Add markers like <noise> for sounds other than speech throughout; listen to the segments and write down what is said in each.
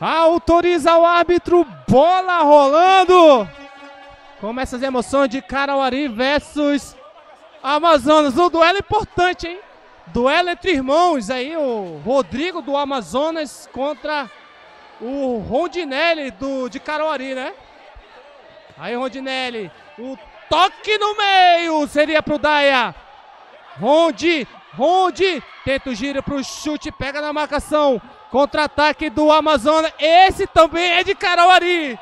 Autoriza o árbitro, bola rolando. Começa as emoções de Carauari versus Amazonas. Um duelo importante, hein? Duelo entre irmãos aí, o Rodrigo do Amazonas contra o Rondinelli do, de Caruarí, né? Aí Rondinelli, o toque no meio, seria pro Daia. Rondi, Rondi, tenta o giro pro chute, pega na marcação. Contra-ataque do Amazonas, esse também é de Caruarí.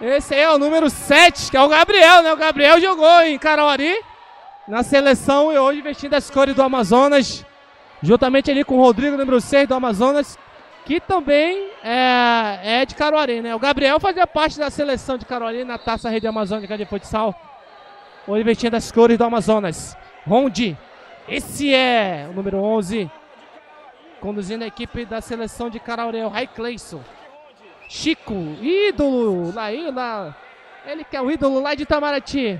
Esse aí é o número 7, que é o Gabriel, né? O Gabriel jogou em Caruarí na seleção e hoje vestindo as cores do Amazonas, juntamente ali com o Rodrigo, número 6 do Amazonas, que também é, é de Caruarí, né? O Gabriel fazia parte da seleção de Caruarí na Taça Rede Amazônica de Futsal, hoje vestindo as cores do Amazonas. Rondi, esse é o número 11, conduzindo a equipe da seleção de Caruarí, o Rai Cleison. Chico, ídolo lá, lá, ele que é o ídolo lá de Itamaraty.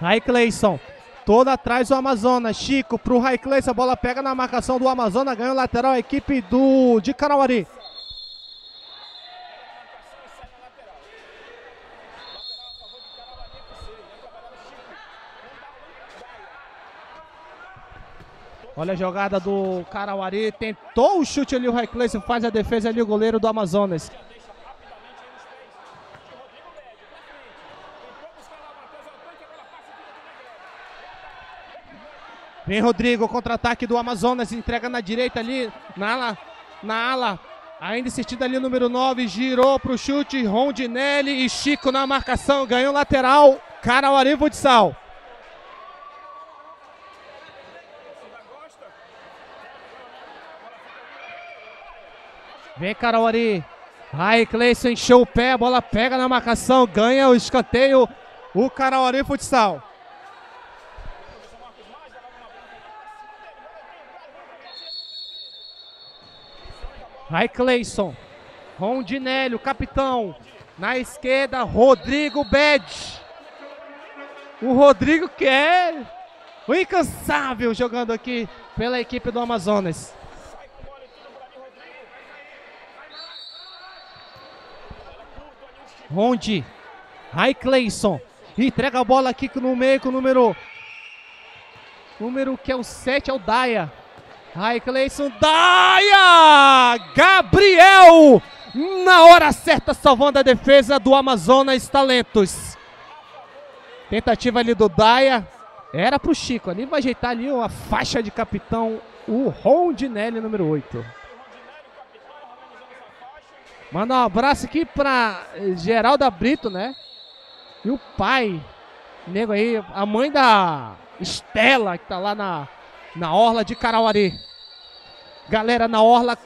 Rai Cleison, todo atrás do Amazonas. Chico pro Rai Cleison, a bola pega na marcação do Amazonas, ganha o lateral a equipe do de Carauari. Olha a jogada do Carauari. Tentou o chute ali, o Rai Cleison faz a defesa ali, o goleiro do Amazonas. Vem Rodrigo, contra-ataque do Amazonas, entrega na direita ali, na ala, na ala. Ainda insistindo ali o número 9, girou pro chute, Rondinelli e Chico na marcação, ganhou lateral, Carauari Futsal. Vem Carauari, Rai Cleison encheu o pé, a bola pega na marcação, ganha o escanteio, o Carauari Futsal. Vai Cleison. Rondinelli, o capitão. Na esquerda, Rodrigo Bed. O Rodrigo que é o incansável jogando aqui pela equipe do Amazonas. Rondi. Vai Cleison. Entrega a bola aqui no meio com o número. Número que é o 7, é o Daia. Aí, Cleison Daia! Gabriel! Na hora certa, salvando a defesa do Amazonas Talentos. Tentativa ali do Daia. Era pro Chico. Ali vai ajeitar ali uma faixa de capitão. O Rondinelli, número 8. Manda um abraço aqui pra Geralda Brito, né? E o pai. Nego aí, a mãe da Estela, que tá lá na na Orla de Carauari. Galera na Orla,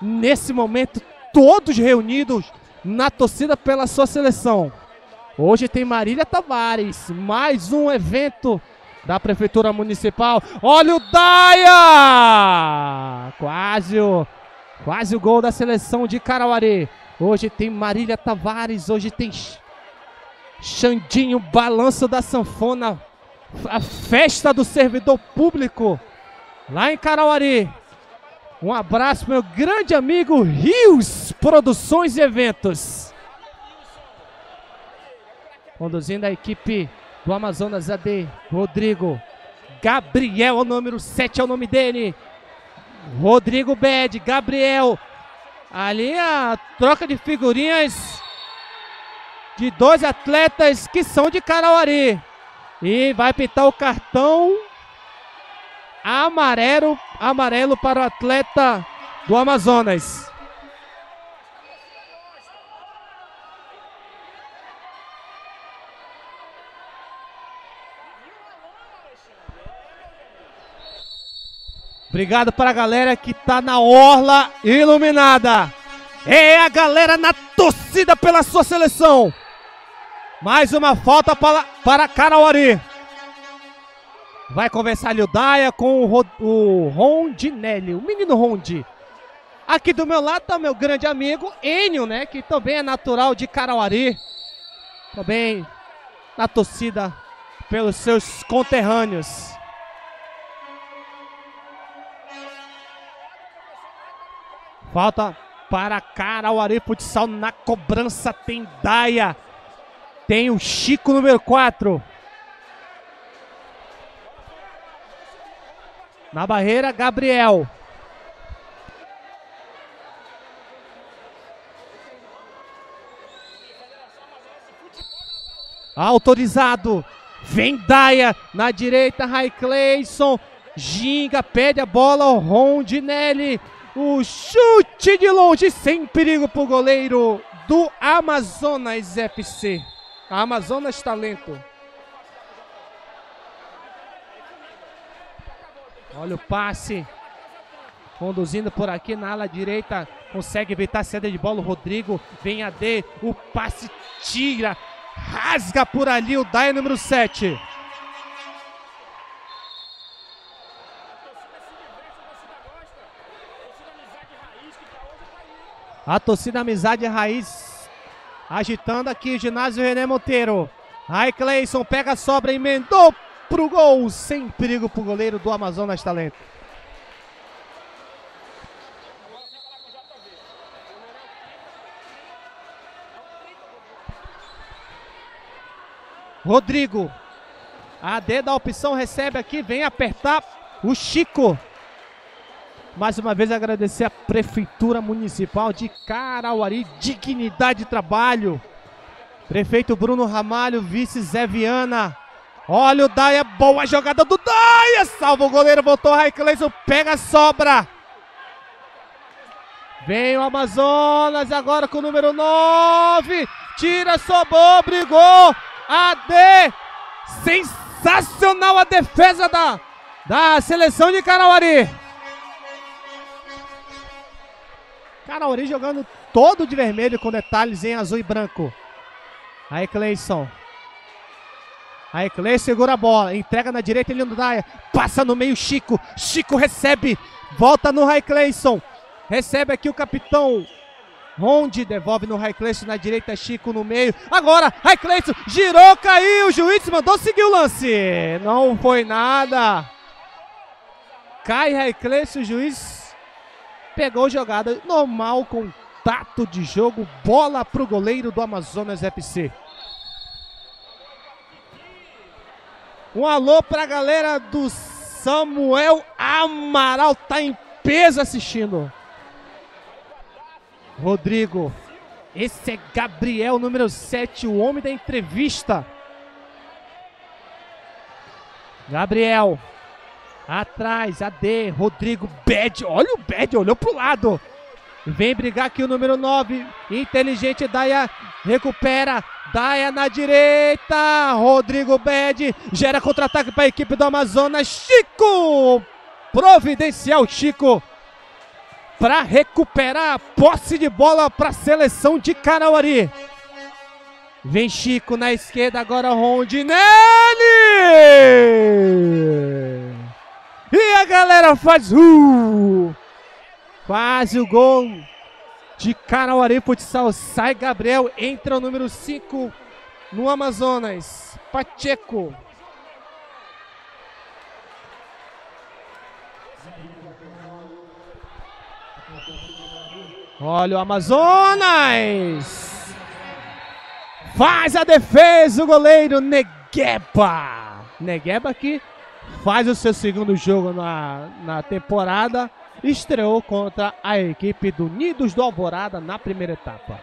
nesse momento, todos reunidos na torcida pela sua seleção. Hoje tem Marília Tavares, mais um evento da Prefeitura Municipal. Olha o Daia! Quase o, quase o gol da seleção de Carauari. Hoje tem Marília Tavares, hoje tem Xandinho, balanço da sanfona a festa do servidor público lá em Carauari. Um abraço, meu grande amigo Rios Produções e Eventos. Conduzindo a equipe do Amazonas AD, Rodrigo Gabriel, o número 7 é o nome dele. Rodrigo Bed, Gabriel. Ali a troca de figurinhas de dois atletas que são de Carauari. E vai pintar o cartão amarelo, amarelo para o atleta do Amazonas. Obrigado para a galera que tá na orla iluminada. É a galera na torcida pela sua seleção. Mais uma falta para, para Carauari. Vai conversar ali o Daia com o, o Rondinelli, o menino Rondi. Aqui do meu lado está meu grande amigo Enio, né? Que também é natural de Carauari. Também na torcida pelos seus conterrâneos. Falta para Carauari Futsal na cobrança. Tem Daia. Tem o Chico número 4. Na barreira, Gabriel. Autorizado. Vem Daia. Na direita, Rai Cleison. Ginga, pede a bola ao Rondinelli. O chute de longe, sem perigo para o goleiro do Amazonas FC. Amazonas Talento. Olha o passe. Conduzindo por aqui na ala direita. Consegue evitar a saída de bola. O Rodrigo vem a D. O passe tira. Rasga por ali o Dai número 7. A torcida Amizade Raiz agitando aqui o ginásio René Monteiro. Aí Cleison pega a sobra, emendou pro gol, sem perigo pro goleiro do Amazonas Talento. Rodrigo. A D da opção recebe aqui, vem apertar o Chico. Mais uma vez agradecer a Prefeitura Municipal de Carauari, dignidade de trabalho. Prefeito Bruno Ramalho, vice Zé Viana. Olha o Daia, boa jogada do Daia, salva o goleiro, voltou Raikleison, pega a sobra. Vem o Amazonas agora com o número 9. Tira, sobrou, brigou. AD. Sensacional a defesa da, da seleção de Carauari. Carauari jogando todo de vermelho com detalhes em azul e branco. Aí Cleison. Aí Cleison segura a bola, entrega na direita ele dá, passa no meio Chico. Chico recebe, volta no Ray Cleison. Recebe aqui o capitão Ronde devolve no Raikleison na direita, Chico no meio. Agora, Raikleison girou, caiu. O juiz mandou seguir o lance. Não foi nada. Cai Raikleison, o juiz pegou jogada normal, contato de jogo, bola pro goleiro do Amazonas FC. Um alô pra galera do Samuel Amaral, tá em peso assistindo. Rodrigo. Esse é Gabriel, número 7, o homem da entrevista. Gabriel. Atrás, AD, Rodrigo, Bad. Olha o Bad, olhou pro lado. Vem brigar aqui o número 9. Inteligente, Daia recupera. Daia na direita. Rodrigo Bad gera contra-ataque para a equipe do Amazonas. Chico! Providencial Chico para recuperar a posse de bola para a seleção de Carauari. Vem Chico na esquerda, agora Rondinelli! E a galera faz uh! quase o gol de Carauari Futsal. Sai Gabriel, entra o número 5 no Amazonas. Pacheco. Olha o Amazonas! Faz a defesa o goleiro Negueba. Negueba que faz o seu segundo jogo na, na temporada. Estreou contra a equipe do Nidos do Alvorada na primeira etapa.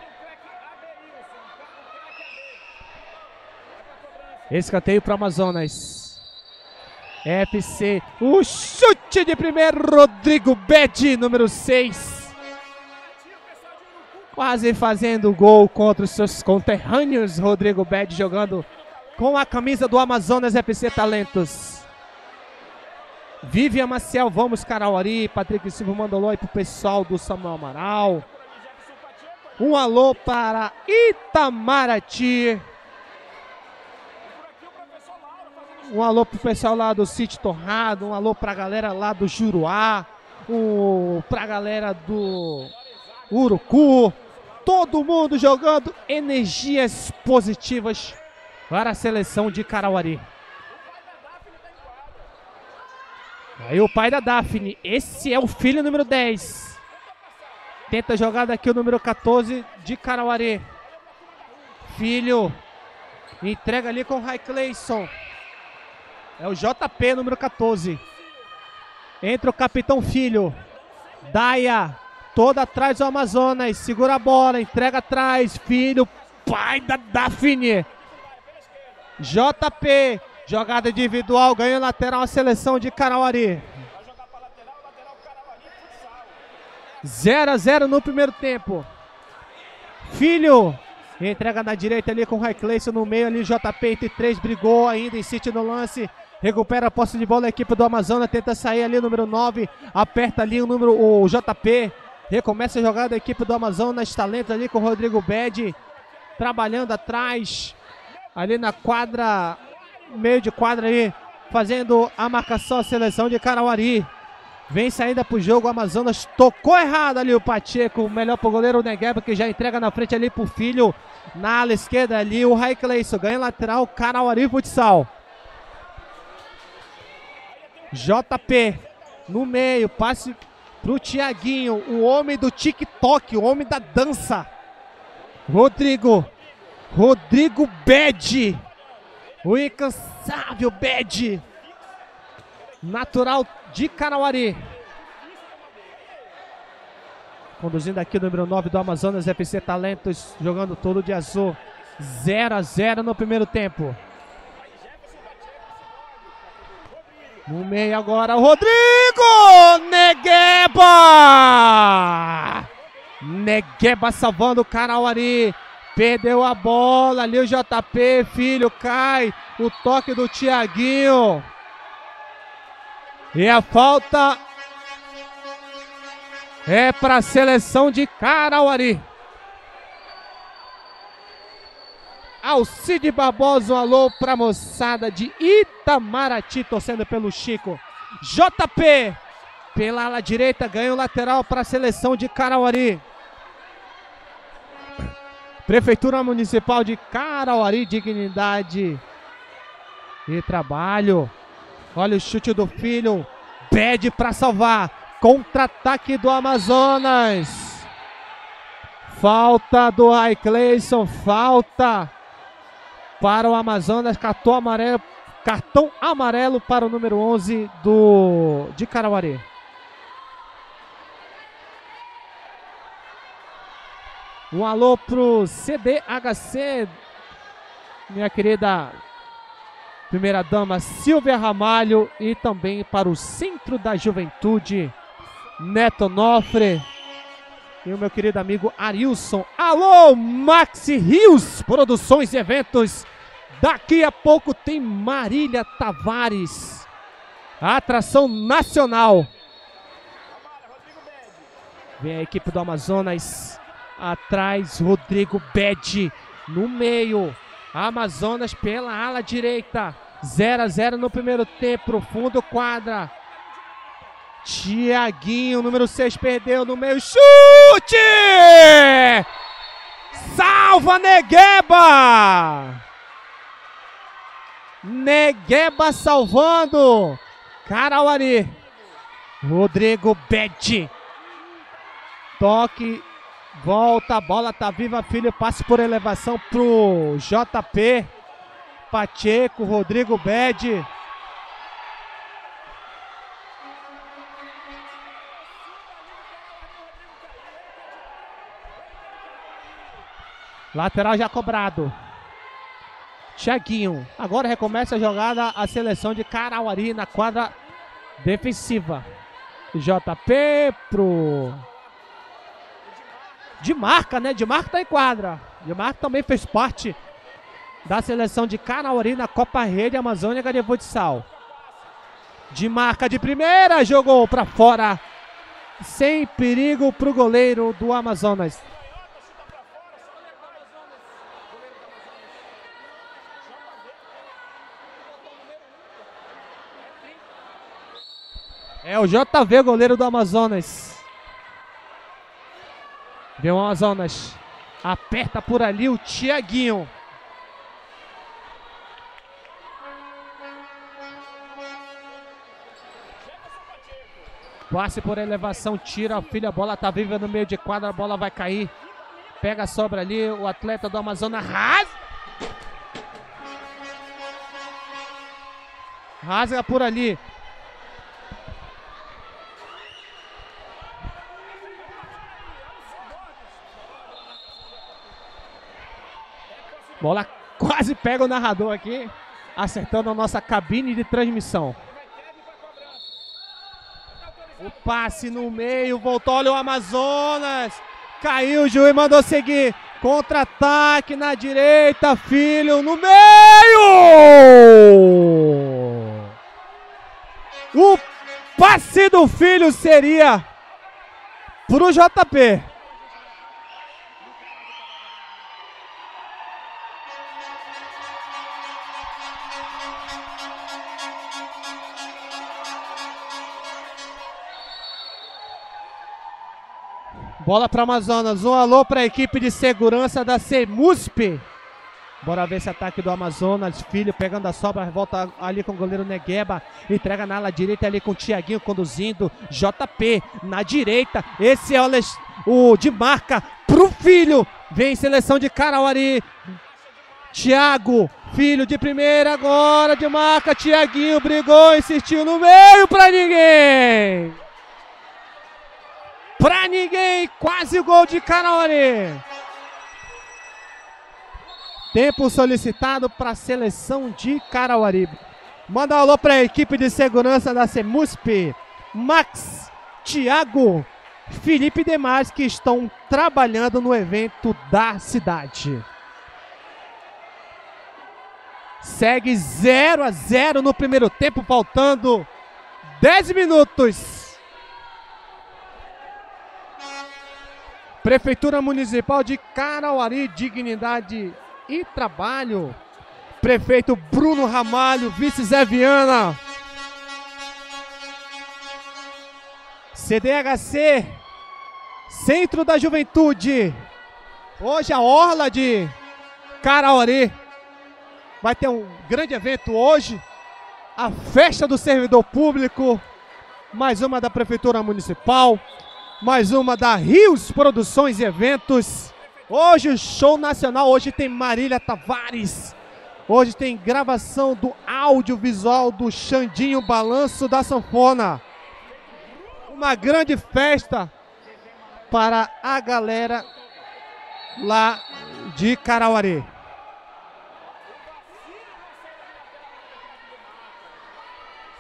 Escanteio para Amazonas. FC. O chute de primeiro, Rodrigo Bedi, número 6 quase fazendo gol contra os seus conterrâneos. Rodrigo Bed jogando com a camisa do Amazonas FC Talentos. Vivian Maciel, vamos Carauari, Patrick Silva mandou oi pro pessoal do Samuel Amaral. Um alô para Itamaraty. Um alô pro pessoal lá do Sítio Torrado, um alô pra galera lá do Juruá, um, pra galera do Urucu, todo mundo jogando energias positivas para a seleção de Carauari. Aí o pai da Daphne, esse é o filho número 10. Tenta a jogada aqui o número 14 de Carauari. Filho. Entrega ali com o Rai Clayson. É o JP, número 14. Entra o capitão Filho. Daia. Toda atrás do Amazonas. Segura a bola. Entrega atrás. Filho. Pai da Daphne. JP. Jogada individual. Ganha lateral a seleção de Carauari. 0 a 0 no primeiro tempo. Filho. Entrega na direita ali com o Raikleison no meio ali. JP entre três. Brigou ainda. Insiste no lance. Recupera a posse de bola a equipe do Amazonas. Tenta sair ali, número 9. Aperta ali o número o JP. Recomeça a jogada a equipe do Amazonas. Talento ali com o Rodrigo Bed. Trabalhando atrás. Ali na quadra. Meio de quadra aí. Fazendo a marcação, a seleção de Carauari. Vem saída pro jogo, o Amazonas tocou errado ali o Pacheco, melhor pro goleiro Negueba, que já entrega na frente ali pro filho, na ala esquerda ali, o Raikleison, ganha lateral, Carauari Futsal. JP no meio, passe pro Tiaguinho, o homem do TikTok, o homem da dança. Rodrigo, Rodrigo Bed, o incansável Bed, natural de Canauari. Conduzindo aqui o número 9 do Amazonas FC Talentos, jogando todo de azul. 0 a 0 no primeiro tempo. No meio agora, o Rodrigo! Negueba! Negueba salvando o Carauari. Perdeu a bola ali o JP, filho, cai. O toque do Tiaguinho. E a falta é para a seleção de Carauari. Alcide Barbosa, um alô pra moçada de Itamaraty, torcendo pelo Chico. JP, pela ala direita, ganha o lateral para a seleção de Carauari. Prefeitura Municipal de Carauari, dignidade e trabalho. Olha o chute do filho, pede para salvar. Contra-ataque do Amazonas. Falta do Raikleison, falta para o Amazonas, cartão amarelo, cartão amarelo para o número 11 do de Carauari. Um alô pro CDHC, minha querida primeira dama Silvia Ramalho e também para o Centro da Juventude Neto Nofre e o meu querido amigo Arilson. Alô, Maxi Rios, produções e eventos. Daqui a pouco tem Marília Tavares, atração nacional. Vem a equipe do Amazonas atrás, Rodrigo Bed no meio. Amazonas pela ala direita. 0 a 0 no primeiro tempo, fundo quadra. Tiaguinho, número 6, perdeu no meio. Chute! Salva Negueba! Negueba salvando. Carauari. Rodrigo Bete. Toque. Volta, a bola tá viva, filho. Passe por elevação pro JP. Pacheco, Rodrigo Bede. Lateral já cobrado. Tiaguinho. Agora recomeça a jogada a seleção de Carauari na quadra defensiva. JP pro. De marca, né? De marca tá em quadra. De marca também fez parte da seleção de Carauari na Copa Rede Amazônica de Futsal. De marca de primeira, jogou para fora. Sem perigo pro goleiro do Amazonas. É o JV, goleiro do Amazonas. Vem o Amazonas. Aperta por ali o Tiaguinho. Passe por elevação, tira o filho, a bola tá viva no meio de quadra, a bola vai cair. Pega a sobra ali, o atleta do Amazonas rasga. Rasga por ali. Bola quase pega o narrador aqui, acertando a nossa cabine de transmissão. O passe no meio, voltou, olha o Amazonas. Caiu o juiz, mandou seguir. Contra-ataque na direita, filho no meio! O passe do filho seria pro JP. Bola para Amazonas. Um alô para a equipe de segurança da CEMUSP. Bora ver esse ataque do Amazonas. Filho pegando a sobra, volta ali com o goleiro Negueba. Entrega na ala direita ali com o Tiaguinho conduzindo. JP na direita. Esse é o, o de marca pro filho. Vem seleção de Carauari. Thiago, filho de primeira agora de marca. Tiaguinho brigou, insistiu no meio para ninguém pra ninguém. Quase gol de Caroli. Tempo solicitado para a seleção de Carauari. Manda um alô para a equipe de segurança da CEMUSP. Max, Thiago, Felipe Demais que estão trabalhando no evento da cidade. Segue 0 a 0 no primeiro tempo, faltando 10 minutos. Prefeitura Municipal de Carauari, Dignidade e Trabalho. Prefeito Bruno Ramalho, vice Zé Viana. CDHC, Centro da Juventude. Hoje a Orla de Carauari vai ter um grande evento hoje. A festa do servidor público, mais uma da Prefeitura Municipal mais uma da Rios Produções e Eventos. Hoje o show nacional, hoje tem Marília Tavares. Hoje tem gravação do audiovisual do Xandinho Balanço da Sanfona. Uma grande festa para a galera lá de Carauari.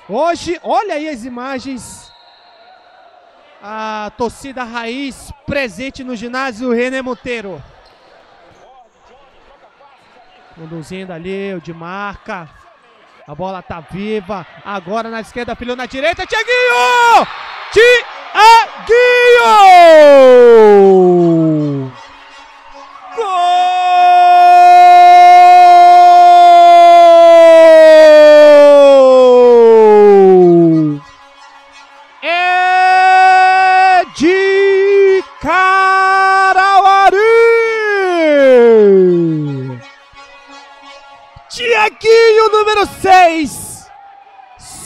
Hoje, olha aí as imagens a torcida raiz presente no ginásio René Monteiro. Conduzindo ali o de marca. A bola tá viva. Agora na esquerda, filho na direita. Tiaguinho! Tiaguinho,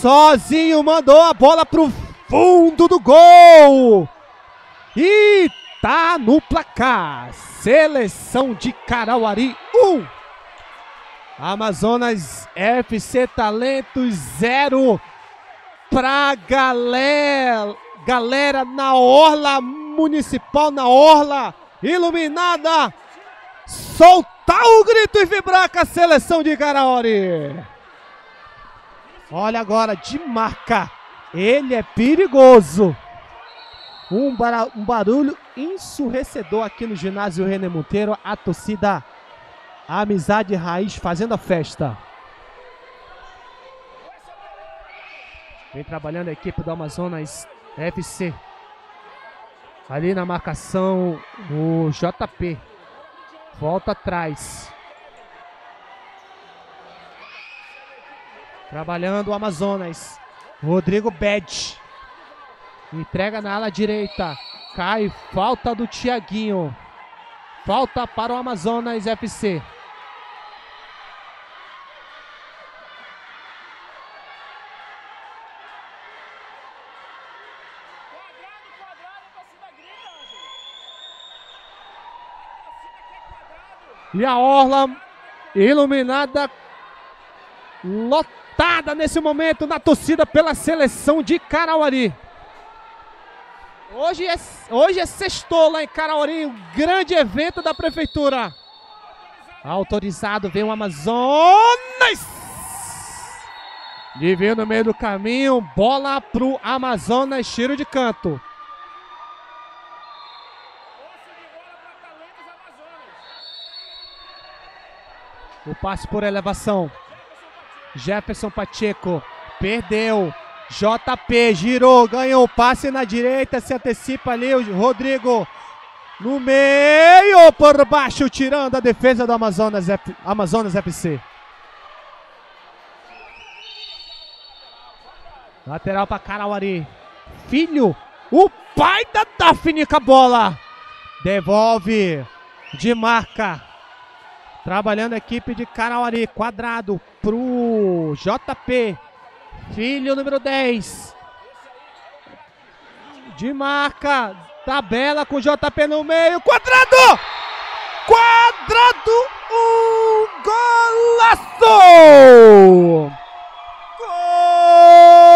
Sozinho mandou a bola pro fundo do gol. E tá no placar. Seleção de Carauari 1. Um. Amazonas FC Talentos 0 pra galera, galera na orla municipal, na orla iluminada. Solta soltar o grito e vibrar com a seleção de Garaori. Olha agora, de marca. Ele é perigoso. Um, bar um barulho ensurrecedor aqui no ginásio René Monteiro. A torcida a Amizade Raiz fazendo a festa. Vem trabalhando a equipe do Amazonas FC. Ali na marcação o JP. Volta atrás. Trabalhando o Amazonas. Rodrigo Bed. Entrega na ala direita. Cai falta do Tiaguinho. Falta para o Amazonas FC. E a Orla iluminada, lotada nesse momento na torcida pela seleção de Carauari. Hoje é, hoje é sextou lá em Carauari, um grande evento da prefeitura. Autorizado, vem o Amazonas! Desvio no meio do caminho, bola pro Amazonas, tiro de canto. O passe por elevação. Jefferson Pacheco perdeu. JP girou, ganhou o passe na direita, se antecipa ali o Rodrigo no meio, por baixo, tirando a defesa do Amazonas, Amazonas FC. Lateral para Carauari. Filho, o pai da Daphne com a bola. Devolve de marca. Trabalhando a equipe de Carauari. Quadrado pro JP. Filho número 10. De marca. Tabela com JP no meio. Quadrado! Quadrado! Um golaço! Gol!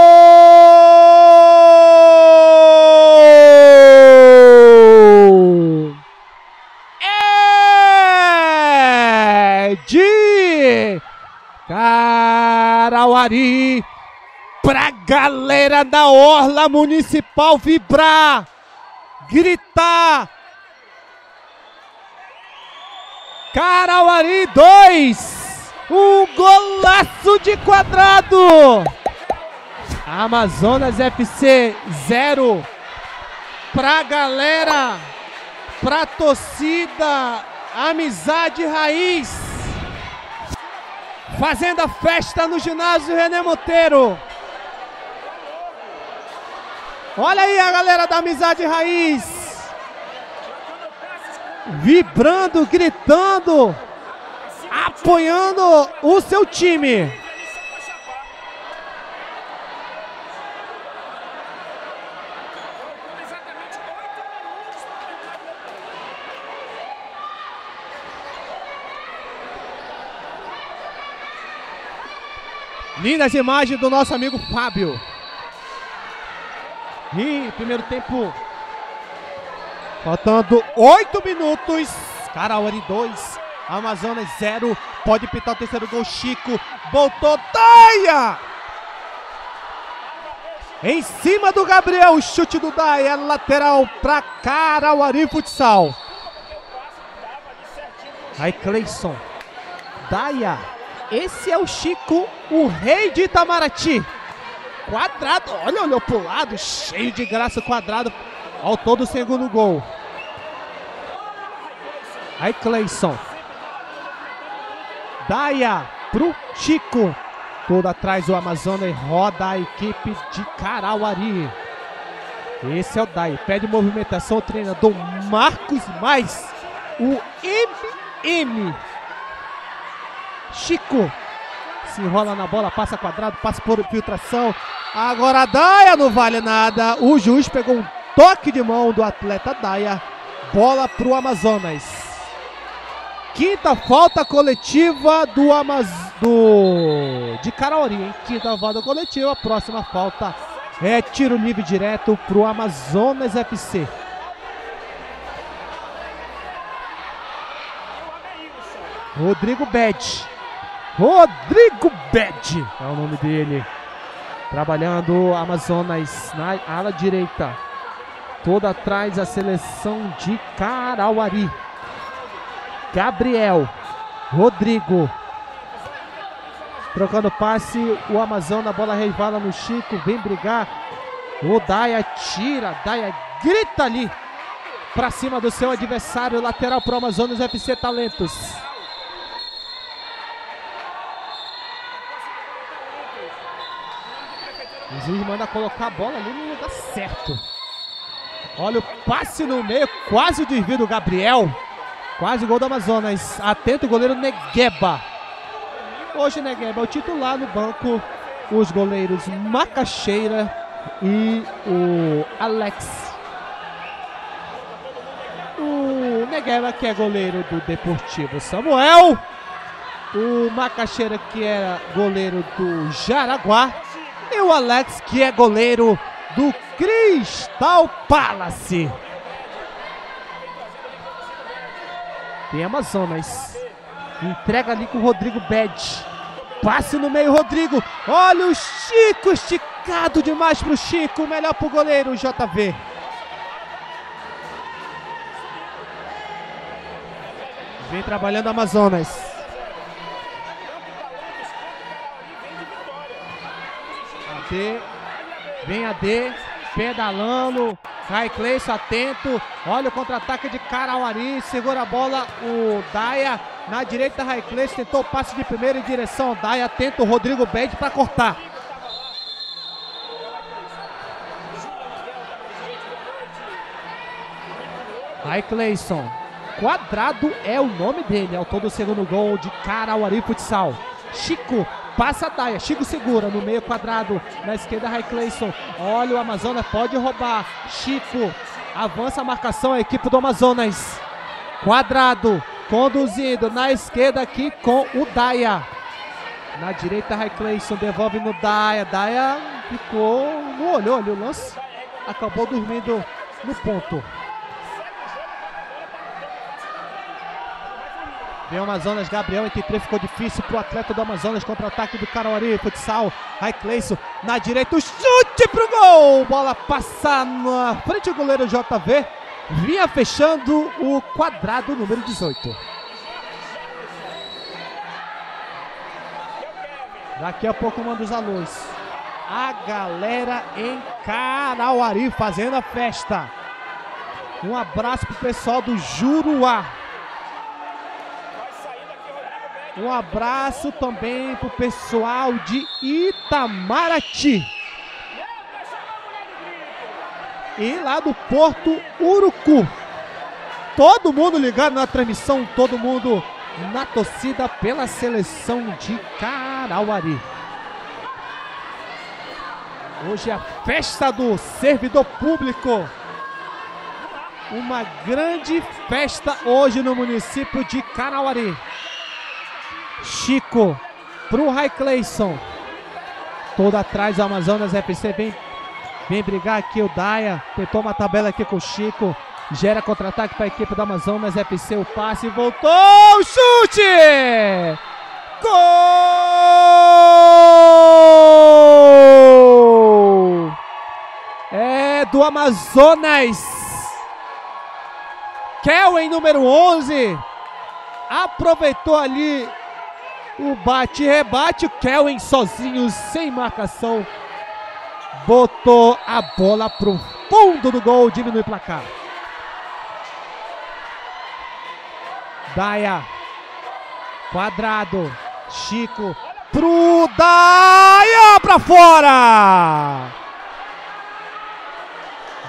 Carauari pra galera da Orla Municipal vibrar, gritar. Carauari 2, um golaço de quadrado. Amazonas FC 0 pra galera, pra torcida, amizade raiz. Fazendo a festa no ginásio René Monteiro. Olha aí a galera da Amizade Raiz. Vibrando, gritando, apoiando o seu time. Lindas imagens do nosso amigo Fábio. E primeiro tempo. Faltando 8 minutos. Carauari 2. Amazonas 0. Pode pintar o terceiro gol. Chico. Voltou. Daia! Em cima do Gabriel. Chute do Daia. Lateral para Carauari Futsal. Aí Cleison. Daia. Esse é o Chico, o rei de Itamaraty. Quadrado, olha, olhou pro lado, cheio de graça, quadrado. Ao todo o segundo gol. Aí Cleison. Daia pro Chico. Todo atrás o Amazonas e roda a equipe de Carauari. Esse é o Dai. Pede movimentação o treinador Marcos Mais. O MM. Chico se enrola na bola, passa quadrado, passa por filtração. Agora a Daia não vale nada. O juiz pegou um toque de mão do atleta Daia. Bola pro Amazonas. Quinta falta coletiva do Amaz... do de Carauari, hein? Quinta falta coletiva, próxima falta é tiro livre direto pro Amazonas FC. Rodrigo Bed. Rodrigo Bed é o nome dele. Trabalhando Amazonas na ala direita. Toda atrás a seleção de Carauari. Gabriel. Rodrigo. Trocando passe. O Amazonas. Bola resvala no Chico. Vem brigar. O Daia tira. Daia grita ali. Pra cima do seu adversário. Lateral pro Amazonas FC Talentos. O juiz manda colocar a bola ali no lugar certo. Olha o passe no meio, quase o desvio do Gabriel. Quase gol do Amazonas. Atento o goleiro Negueba. Hoje Negueba é o titular no banco. Os goleiros Macaxeira e o Alex. O Negueba, que é goleiro do Deportivo Samuel. O Macaxeira, que era goleiro do Jaraguá. E o Alex, que é goleiro do Crystal Palace. Tem Amazonas. Entrega ali com o Rodrigo Bed. Passe no meio, Rodrigo. Olha o Chico esticado demais pro Chico. Melhor pro goleiro, JV. Vem trabalhando Amazonas. Vem AD. Pedalando. Rai Cleiton atento. Olha o contra-ataque de Carauari. Segura a bola o Daia. Na direita, Rai Cleiton tentou o passe de primeira em direção ao Daia. Atento o Rodrigo Bede para cortar. Rai Cleison. Quadrado é o nome dele. Autor do segundo gol de Carauari Futsal. Chico Passa a Daia, Chico segura no meio quadrado, na esquerda Rai Cleison. Olha o Amazonas, pode roubar. Chico avança a marcação, a equipe do Amazonas. Quadrado, conduzindo na esquerda aqui com o Daia. Na direita, Rai Cleison devolve no Daia. Daia ficou, não olhou ali o lance, acabou dormindo no ponto. Vem o Amazonas, Gabriel entre três, ficou difícil pro atleta do Amazonas, contra-ataque do Caruaru, futsal, Rai Cleison, na direita, o chute pro gol, bola passa na frente do goleiro JV, vinha fechando o quadrado número 18. Daqui a pouco manda os alôs. A galera em Carauari fazendo a festa. Um abraço pro pessoal do Juruá. Um abraço também pro pessoal de Itamaraty. E lá do Porto Urucu. Todo mundo ligado na transmissão, todo mundo na torcida pela seleção de Carauari. Hoje é a festa do servidor público. Uma grande festa hoje no município de Carauari. Chico pro Rai Cleison. Todo atrás o Amazonas FC vem, vem brigar aqui o Daia. Tentou uma tabela aqui com o Chico. Gera contra-ataque para a equipe do Amazonas FC. O passe voltou. Chute! Gol! É do Amazonas. Kelvin, número 11. Aproveitou ali o bate-rebate, o Kelvin sozinho, sem marcação. Botou a bola pro fundo do gol, diminui o placar. Daia. Quadrado. Chico. Pro Daia pra fora!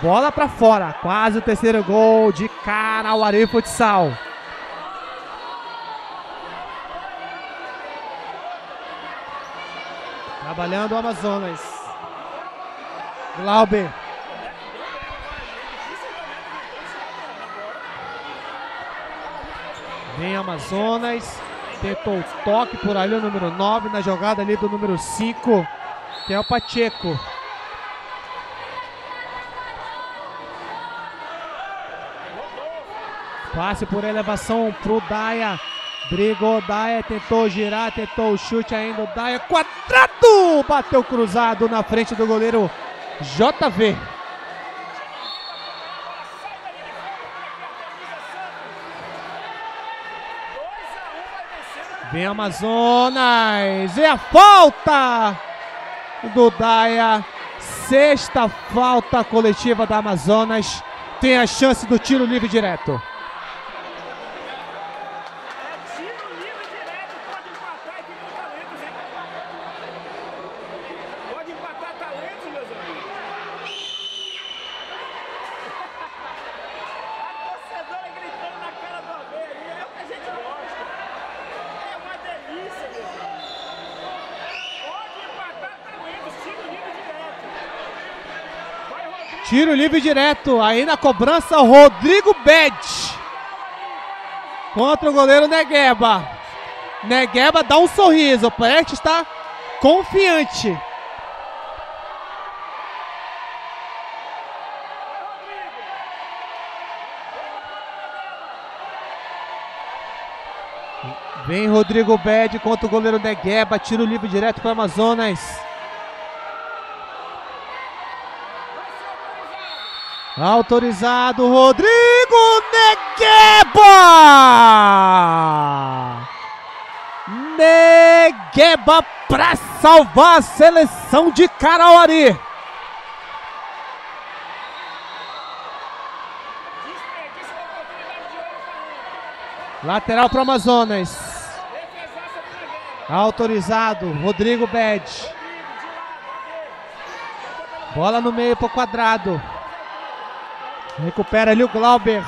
Bola pra fora. Quase o terceiro gol de Carauari Futsal. Trabalhando o Amazonas. Glauber. Vem Amazonas. Tentou o toque por ali o número 9 na jogada ali do número 5, que é o Pacheco. Passe por elevação pro Daia. Brigou Daia, tentou girar, tentou o chute ainda. O Daia, quadrado! Bateu cruzado na frente do goleiro JV. Vem Amazonas. É a falta do Daia. Sexta falta coletiva da Amazonas. Tem a chance do tiro livre direto. Livre direto. Aí na cobrança, Rodrigo Bed. contra o goleiro Negueba. Negueba dá um sorriso. Parece está confiante. Vem Rodrigo Bed contra o goleiro Negueba. Tiro livre direto para o Amazonas. Autorizado Rodrigo Negueba! Negueba para salvar a seleção de Carauari. Lateral para Amazonas. Autorizado Rodrigo Bed. Bola no meio para o quadrado. Recupera ali o Glauber.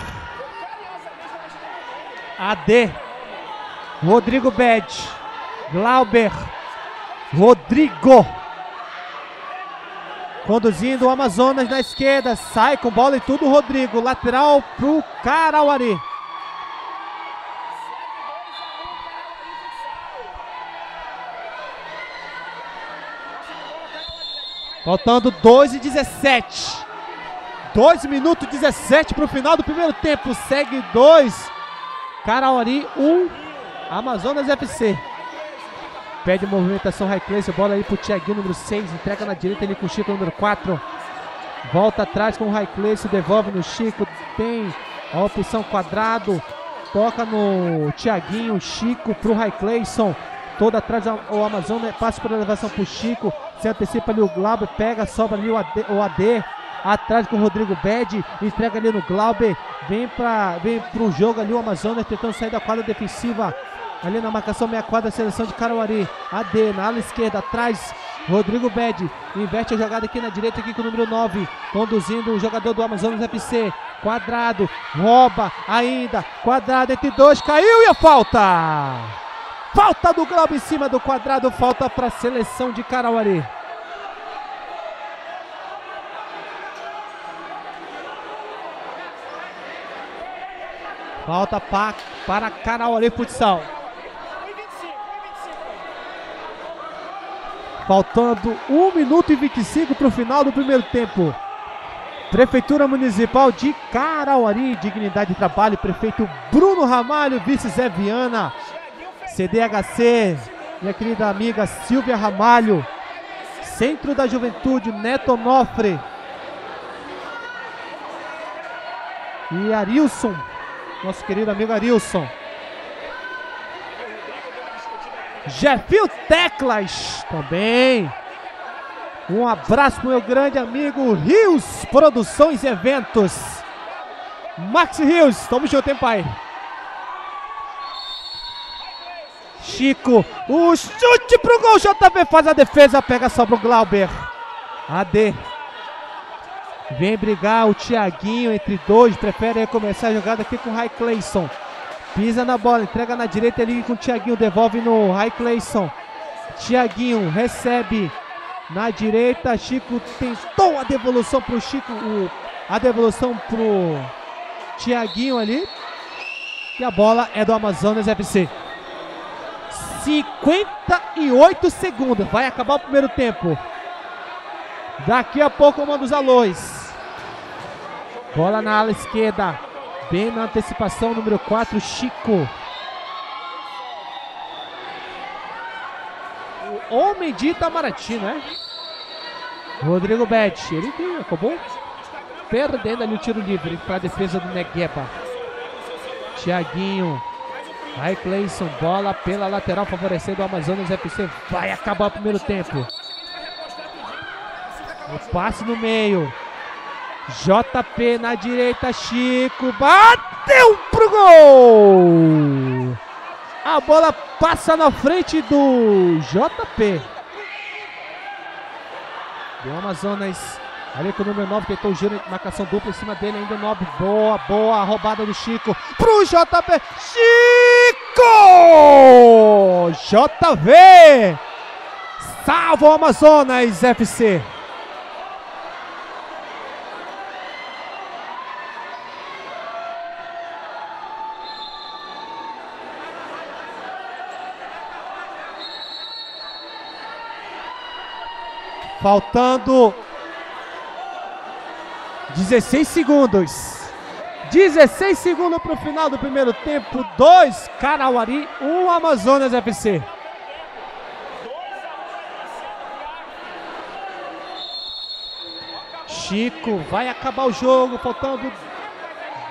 AD. Rodrigo Bed. Glauber. Rodrigo. Conduzindo o Amazonas na esquerda. Sai com bola e tudo. Rodrigo. Lateral pro Carauari. Faltando 2 e 17. 2 minutos 17 para o final do primeiro tempo. Segue 2. Carauari 1. Um, Amazonas FC. Pede movimentação class. Bola aí pro Thiaguinho, número 6. Entrega na direita ele com o Chico, número 4. Volta atrás com o class. Devolve no Chico. Tem a opção quadrado. Toca no Thiaguinho. Chico pro high Clayson. Todo atrás o Amazonas. Passa por elevação pro Chico. Se antecipa ali o Glauber. Pega, sobra ali o AD. O AD atrás com o Rodrigo Bed, entrega ali no Glauber, vem para vem pro jogo ali o Amazonas tentando sair da quadra defensiva, ali na marcação meia quadra, seleção de Caruarí, AD na ala esquerda, atrás Rodrigo Bed, inverte a jogada aqui na direita aqui com o número 9, conduzindo o jogador do Amazonas FC, quadrado, rouba ainda, quadrado entre dois, caiu e a falta! Falta do Glauber em cima do quadrado, falta para a seleção de Carauari. Falta pa, para Carauari Futsal. Faltando 1 minuto e 25 para o final do primeiro tempo. Prefeitura Municipal de Carauari, Dignidade de Trabalho, prefeito Bruno Ramalho, vice Zé Viana, CDHC, minha querida amiga Silvia Ramalho, Centro da Juventude, Neto Onofre e Arilson nosso querido amigo Arilson. Jefil Teclas também. Um abraço pro meu grande amigo Rios Produções e Eventos. Max Rios, tamo junto, hein, pai? Chico, o chute pro gol, JV faz a defesa, pega só pro Glauber. AD Vem brigar o Thiaguinho entre dois. Prefere começar a jogada aqui com o Rai Clayson. Pisa na bola, entrega na direita ali com o Thiaguinho. Devolve no Rai Clayson. Thiaguinho recebe na direita. Chico tentou a devolução pro Chico. O, a devolução pro Thiaguinho ali. E a bola é do Amazonas FC. 58 segundos. Vai acabar o primeiro tempo. Daqui a pouco eu mando os alôs. Bola na ala esquerda. Bem na antecipação, número 4, Chico. O homem de Itamaraty, né? Rodrigo Bet. Ele que acabou perdendo ali o tiro livre para a defesa do Negueba. Tiaguinho. Vai Cleison, bola pela lateral favorecendo o Amazonas FC. Vai acabar o primeiro tempo. O passe no meio. JP na direita, Chico. Bateu pro gol! A bola passa na frente do JP. Do Amazonas. Ali com o número 9, tentou o giro, marcação dupla em cima dele, ainda 9. Boa, boa, roubada do Chico. Pro JP. Chico! JV! Salva o Amazonas FC. Faltando 16 segundos. 16 segundos para o final do primeiro tempo. 2 Carauari, 1 um Amazonas FC. Chico vai acabar o jogo, faltando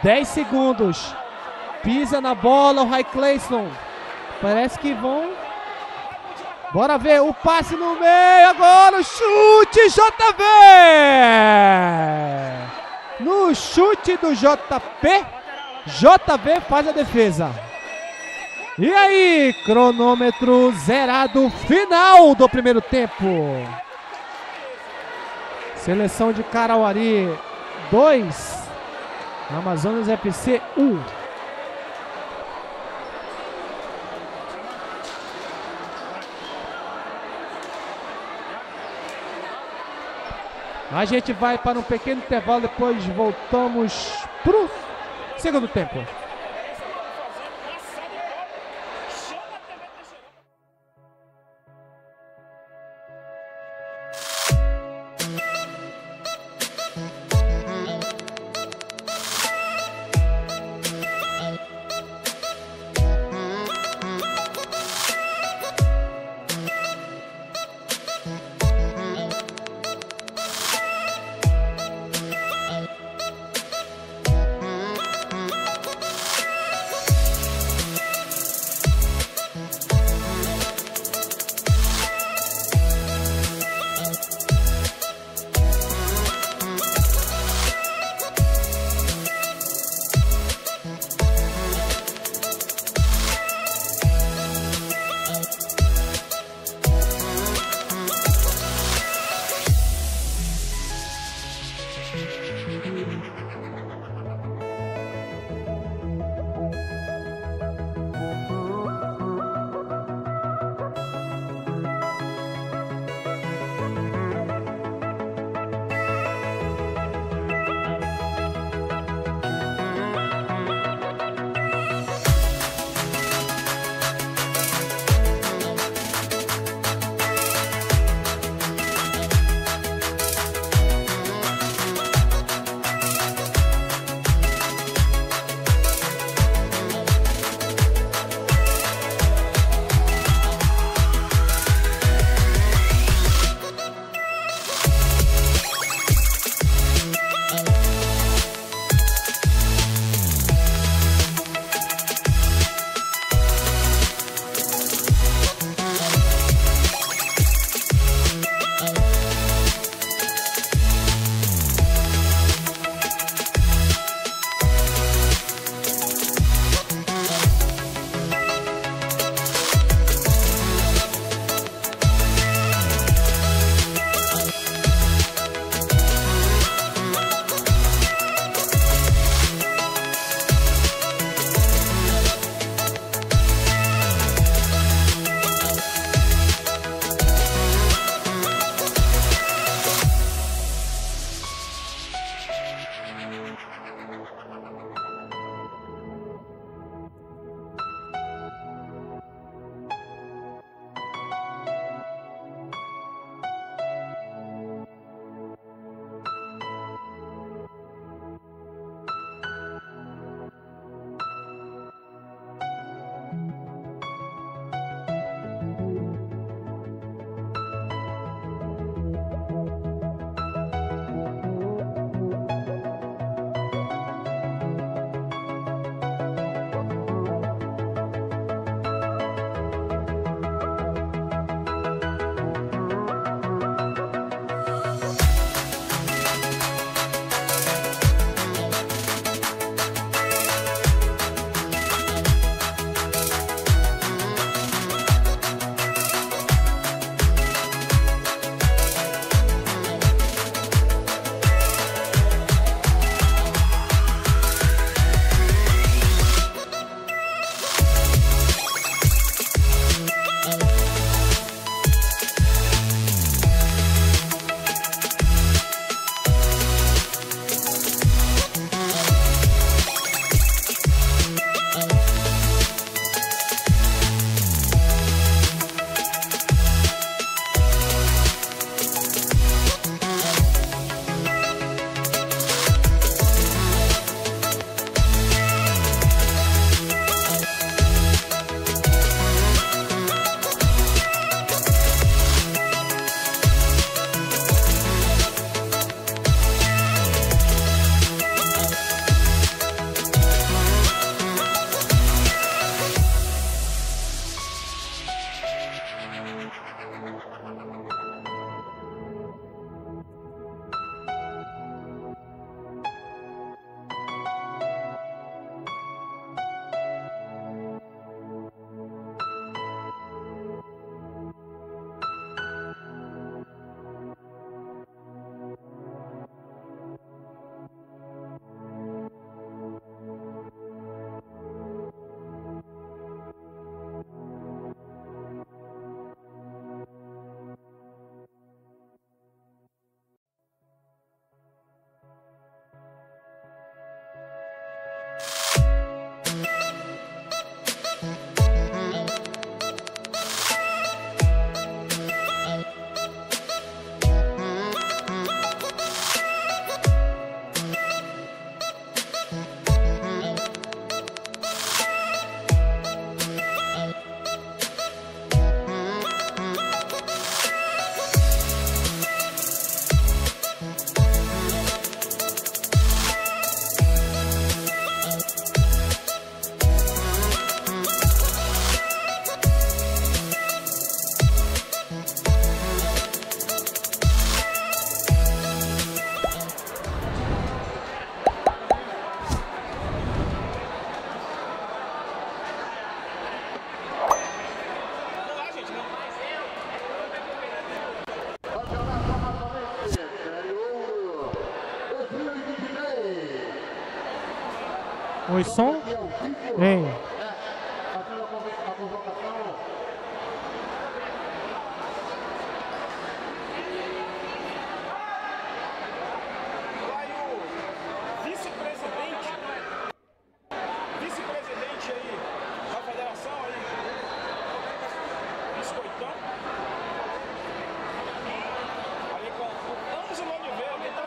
10 segundos. Pisa na bola o Ray Clayson. Parece que vão. Bora ver o passe no meio agora. O chute JV. No chute do JP. JV faz a defesa. E aí, cronômetro zerado, final do primeiro tempo. Seleção de Carauari 2, Amazonas FC 1. Um. A gente vai para um pequeno intervalo, depois voltamos para o segundo tempo.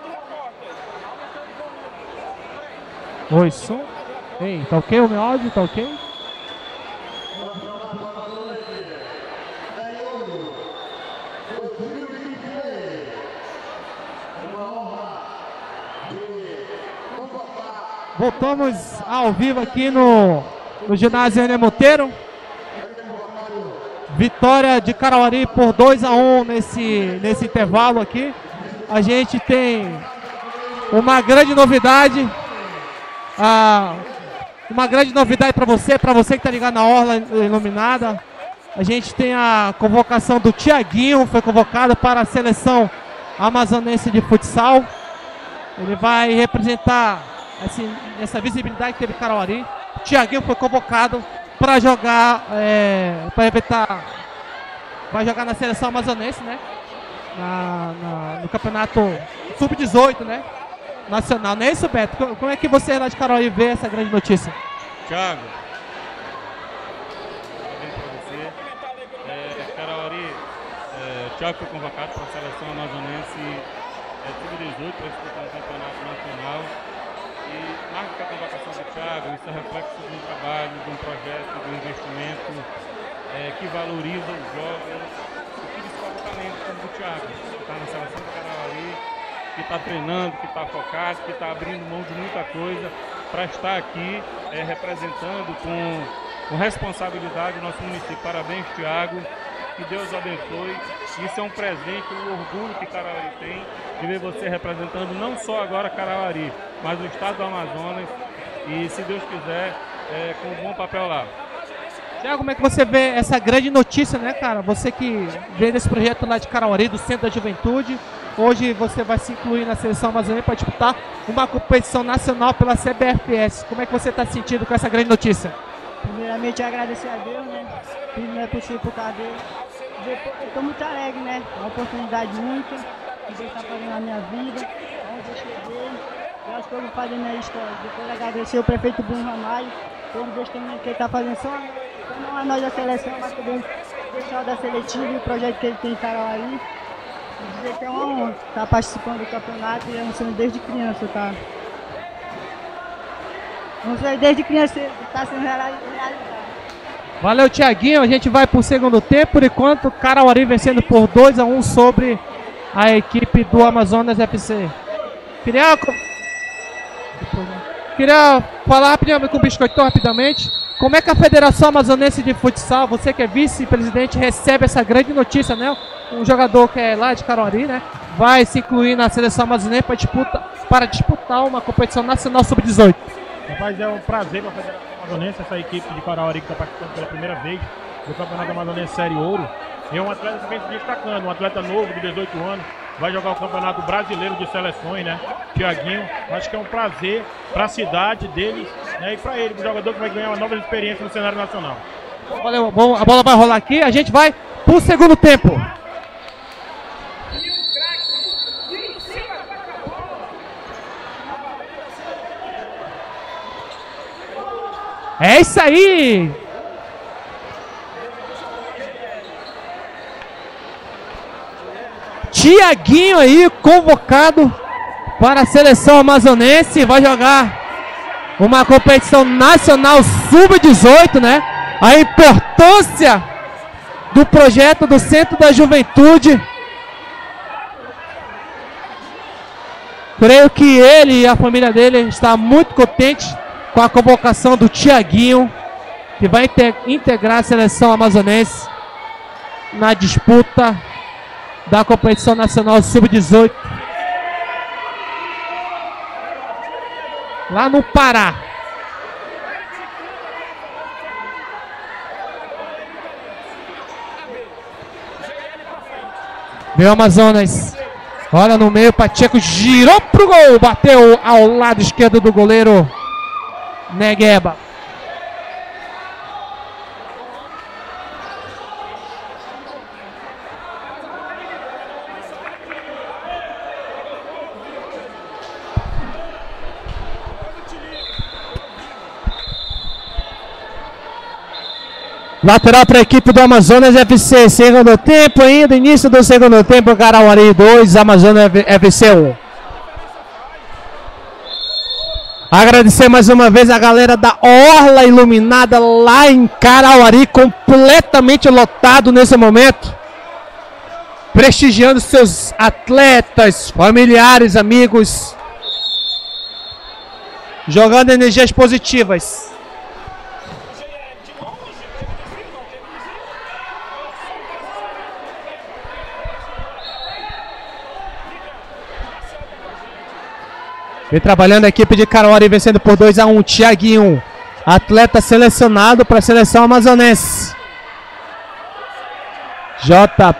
De repórter. Oi, som. Ei, tá ok o meu áudio? Tá ok? Voltamos ao vivo aqui no, no ginásio Enem Monteiro. Vitória de Carauari por 2 a 1 nesse, nesse intervalo aqui. A gente tem uma grande novidade. Ah, uma grande novidade para você, para você que está ligado na Orla Iluminada. A gente tem a convocação do Tiaguinho, foi convocado para a seleção amazonense de futsal. Ele vai representar assim, essa visibilidade que teve Carauari. O Tiaguinho foi convocado para jogar, é, para representar, vai jogar na seleção amazonense, né? Na, na- no campeonato sub-18, né? Nacional. Não é isso, Beto? Co- Como é que você lá de Carauari vê essa grande notícia? Thiago, para você. É, Carauari, é, Thiago foi convocado para a seleção amazonense é, sub-18 para disputar um campeonato nacional. E que a convocação do Thiago, isso é reflexo de um trabalho, de um projeto, de um investimento é, que valoriza os jovens e que descobre o talento como o Thiago, que está na seleção do Carauari, que está treinando, que está focado, que está abrindo mão de muita coisa para estar aqui é, representando com, com responsabilidade o nosso município. Parabéns, Tiago. Que Deus abençoe. Isso é um presente, um orgulho que Carauari tem de ver você representando não só agora Carauari, mas o estado do Amazonas. E, se Deus quiser, é, com um bom papel lá. Tiago, como é que você vê essa grande notícia, né, cara? Você que vem desse projeto lá de Carauari, do Centro da Juventude. Hoje você vai se incluir na seleção amazônica para disputar uma competição nacional pela CBFS. Como é que você está se sentindo com essa grande notícia? Primeiramente agradecer a Deus, né? Tudo não é possível por causa dele. Eu tô muito alegre, né? Uma oportunidade única que Deus está fazendo na minha vida, onde eu cheguei. Eu acho que eu vou fazer minha história. Depois agradecer o prefeito Bruno Ramalho, todo o investimento que ele está fazendo só, não a nós da seleção, mas também o pessoal da seletiva e o projeto que ele tem em Carauari. Dizer que é uma honra estar participando do campeonato e é um desde criança, tá? Um sonho desde criança está sendo reali- realizado. Valeu, Tiaguinho. A gente vai para o segundo tempo. Por enquanto, Carauari vencendo por 2 a 1 sobre a equipe do Amazonas FC. Queria, Queria falar rapidamente com o Biscoitão, rapidamente. Como é que a Federação Amazonense de Futsal, você que é vice-presidente, recebe essa grande notícia, né? Um jogador que é lá de Caruaru, né? Vai se incluir na seleção amazonense para para disputar uma competição nacional sub-18. Rapaz, é um prazer para a Federação Amazonense, essa equipe de Carauari que está participando pela primeira vez do Campeonato Amazonense Série Ouro. E é um atleta que vem se destacando, um atleta novo de 18 anos, vai jogar o Campeonato Brasileiro de Seleções, né? Tiaguinho, acho que é um prazer para a cidade deles né? e para ele, o jogador que vai ganhar uma nova experiência no cenário nacional. Valeu, a bola vai rolar aqui, a gente vai pro segundo tempo. É isso aí! Tiaguinho aí, convocado para a seleção amazonense, vai jogar uma competição nacional sub-18, né? A importância do projeto do Centro da Juventude. Creio que ele e a família dele está muito contente com a convocação do Tiaguinho, que vai inte- integrar a seleção amazonense na disputa da competição nacional sub-18 lá no Pará. Meu Amazonas. Olha no meio, Pacheco girou pro gol, bateu ao lado esquerdo do goleiro Negueba. Lateral para a equipe do Amazonas FC. Segundo tempo ainda, início do segundo tempo, Carauari 2, Amazonas FC 1. Agradecer mais uma vez a galera da Orla Iluminada lá em Carauari, completamente lotado nesse momento. Prestigiando seus atletas, familiares, amigos. Jogando energias positivas. Vem trabalhando a equipe de Caruaru vencendo por 2 a 1 um. Tiaguinho, atleta selecionado para a seleção amazonense. J,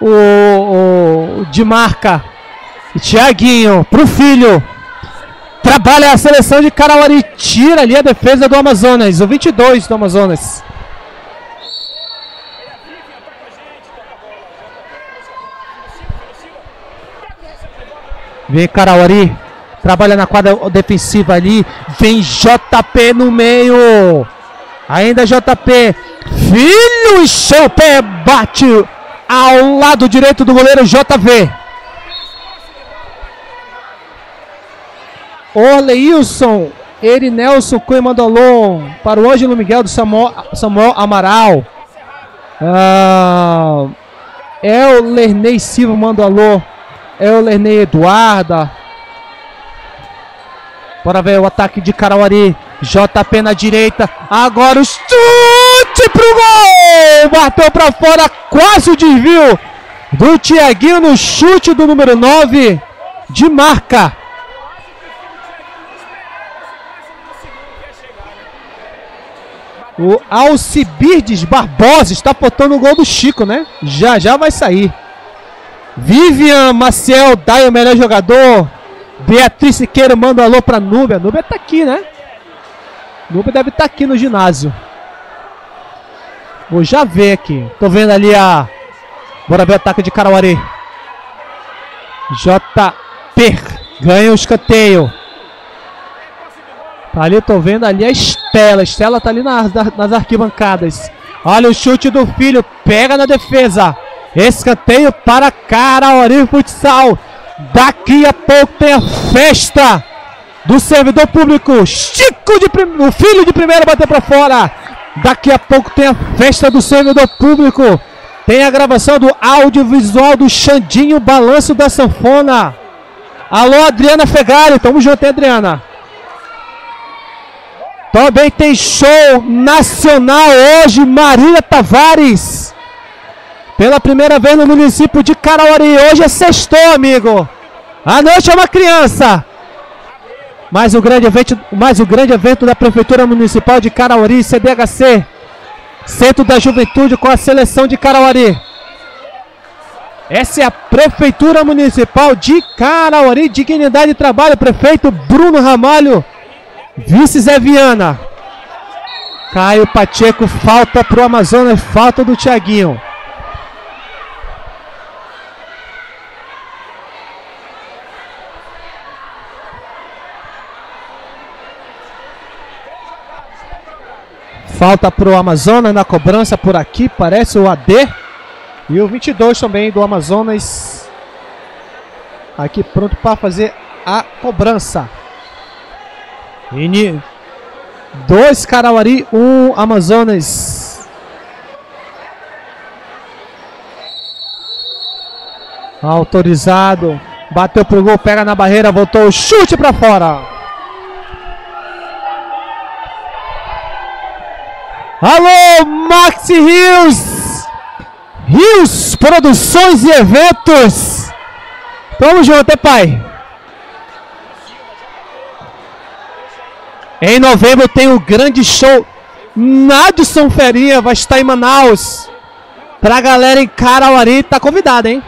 o, o, o de marca. Tiaguinho, pro filho. Trabalha a seleção de Carauari. Tira ali a defesa do Amazonas. O 22 do Amazonas. Vem Carauari. Trabalha na quadra defensiva ali. Vem JP no meio. Ainda JP. Filho e seu pé bate ao lado direito do goleiro JV. Orleilson, Eri Nelson Cunha Mandolon. Para o Ângelo Miguel do Samuel, Samuel Amaral. Ah, El Lernei Silva Mandolon. Eulerner Eduarda. Bora ver o ataque de Carauari. JP na direita. Agora o chute pro gol! Bateu para fora, quase o desvio do Tiaguinho no chute do número 9 de marca. O Alcibiades Barbosa está botando o gol do Chico, né? Já já vai sair. Vivian Maciel Dai, o melhor jogador. Beatriz Siqueira manda um alô pra Núbia. Núbia tá aqui, né? Núbia deve estar tá aqui no ginásio. Vou já ver aqui. Tô vendo ali a. Bora ver o ataque de Carauari. JP ganha o escanteio. Tá ali, tô vendo ali a Estela. Estela tá ali nas, nas arquibancadas. Olha o chute do filho. Pega na defesa. Escanteio para Carauari Futsal. Daqui a pouco tem a festa do servidor público. Chico de o filho de primeiro bateu para fora. Daqui a pouco tem a festa do servidor público. Tem a gravação do audiovisual do Xandinho Balanço da Sanfona. Alô, Adriana Fegari. Tamo junto, hein, Adriana? Também tem show nacional hoje, Maria Tavares. Pela primeira vez no município de Carauari. Hoje é sextou, amigo. A noite é uma criança. Mais o grande evento, mais o grande evento da Prefeitura Municipal de Carauari, CDHC. Centro da Juventude com a seleção de Carauari. Essa é a Prefeitura Municipal de Carauari. Dignidade de Trabalho, prefeito Bruno Ramalho. Vice Zé Viana. Caio Pacheco, falta para o Amazonas, falta do Tiaguinho. Falta para o Amazonas na cobrança por aqui, parece o AD. E o 22 também do Amazonas. Aqui pronto para fazer a cobrança. Ini. Dois Carauari, um Amazonas. Autorizado. Bateu pro gol, pega na barreira, voltou, chute para fora. Alô, Maxi Rios! Rios Produções e Eventos! Tamo junto, é pai? Em novembro tem o grande show Nadson Ferinha, vai estar em Manaus. Pra galera em Carauari, tá convidada, hein?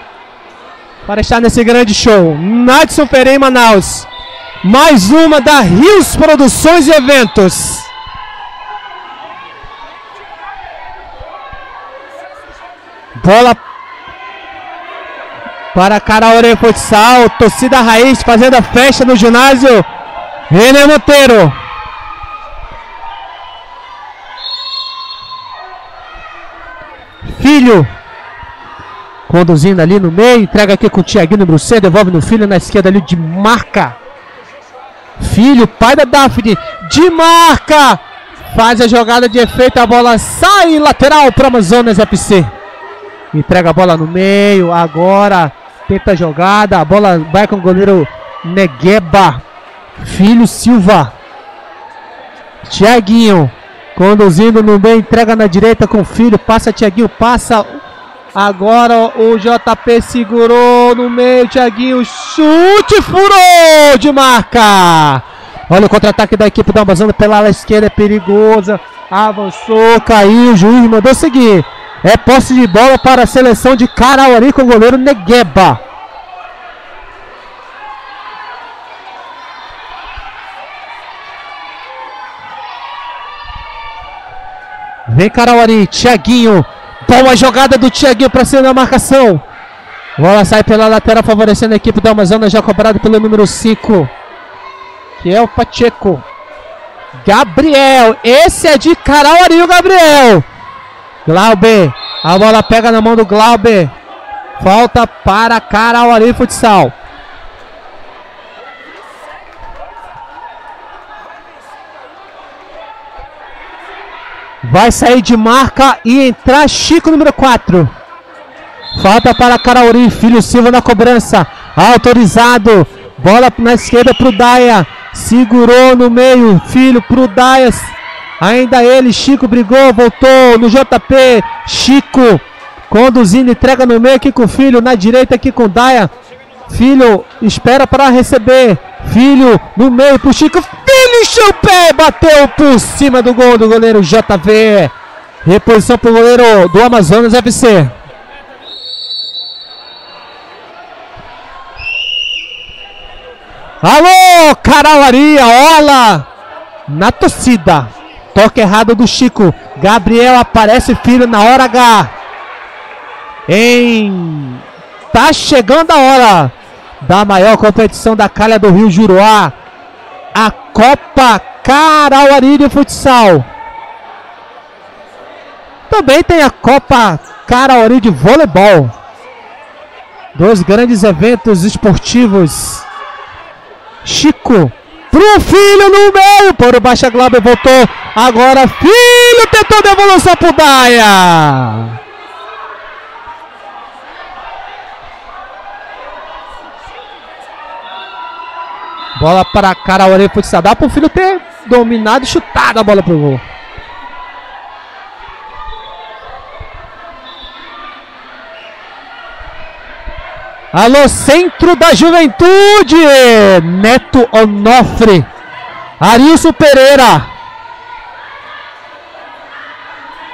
Para estar nesse grande show. Nadson Ferinha em Manaus. Mais uma da Rios Produções e Eventos. Bola para Caraore Futsal. Torcida Raiz fazendo a festa no ginásio. René Monteiro. Filho. Conduzindo ali no meio. Entrega aqui com o Tiaguinho C. Devolve no filho na esquerda ali de marca. Filho, pai da Daphne. De marca. Faz a jogada de efeito. A bola sai lateral para Amazonas FC. Entrega a bola no meio. Agora tenta a jogada. A bola vai com o goleiro Negueba. Filho Silva. Tiaguinho. Conduzindo no meio. Entrega na direita com o filho. Passa Tiaguinho. Passa. Agora o JP segurou no meio. Tiaguinho. Chute. Furou de marca. Olha o contra-ataque da equipe da Amazônia pela ala esquerda. É perigosa. Avançou. Caiu. O juiz mandou seguir. É posse de bola para a seleção de Carauari com o goleiro Negueba. Vem Carauari, Thiaguinho. Boa jogada do Thiaguinho para cima da marcação. Bola sai pela lateral favorecendo a equipe da Amazonas, já cobrado pelo número 5. Que é o Pacheco. Gabriel, esse é de Carauari, o Gabriel. Glauber. A bola pega na mão do Glauber. Falta para Carauari Futsal. Vai sair de marca e entrar Chico número 4. Falta para Carauri, Filho Silva na cobrança. Autorizado. Bola na esquerda para o Daia. Segurou no meio. Filho para o Daia. Ainda ele, Chico brigou, voltou no JP. Chico conduzindo, entrega no meio aqui com o filho, na direita aqui com o Daia. Filho espera para receber. Filho no meio pro Chico. Filho encheu o pé, bateu por cima do gol do goleiro JV. Reposição pro goleiro do Amazonas FC. Alô, Caralaria, Ola! Na torcida. Toque errado do Chico. Gabriel aparece filho na hora H. Em. Tá chegando a hora da maior competição da calha do Rio Juruá. A Copa Carauari de Futsal. Também tem a Copa Carauari de Voleibol. Dois grandes eventos esportivos. Chico pro filho no meio. Por baixo a Glauber voltou. Agora filho tentou devolução pro Daia. Bola para Carauari Futsal. Dá pro filho ter dominado e chutado a bola pro gol. Alô, Centro da Juventude! Neto Onofre. Arilson Pereira.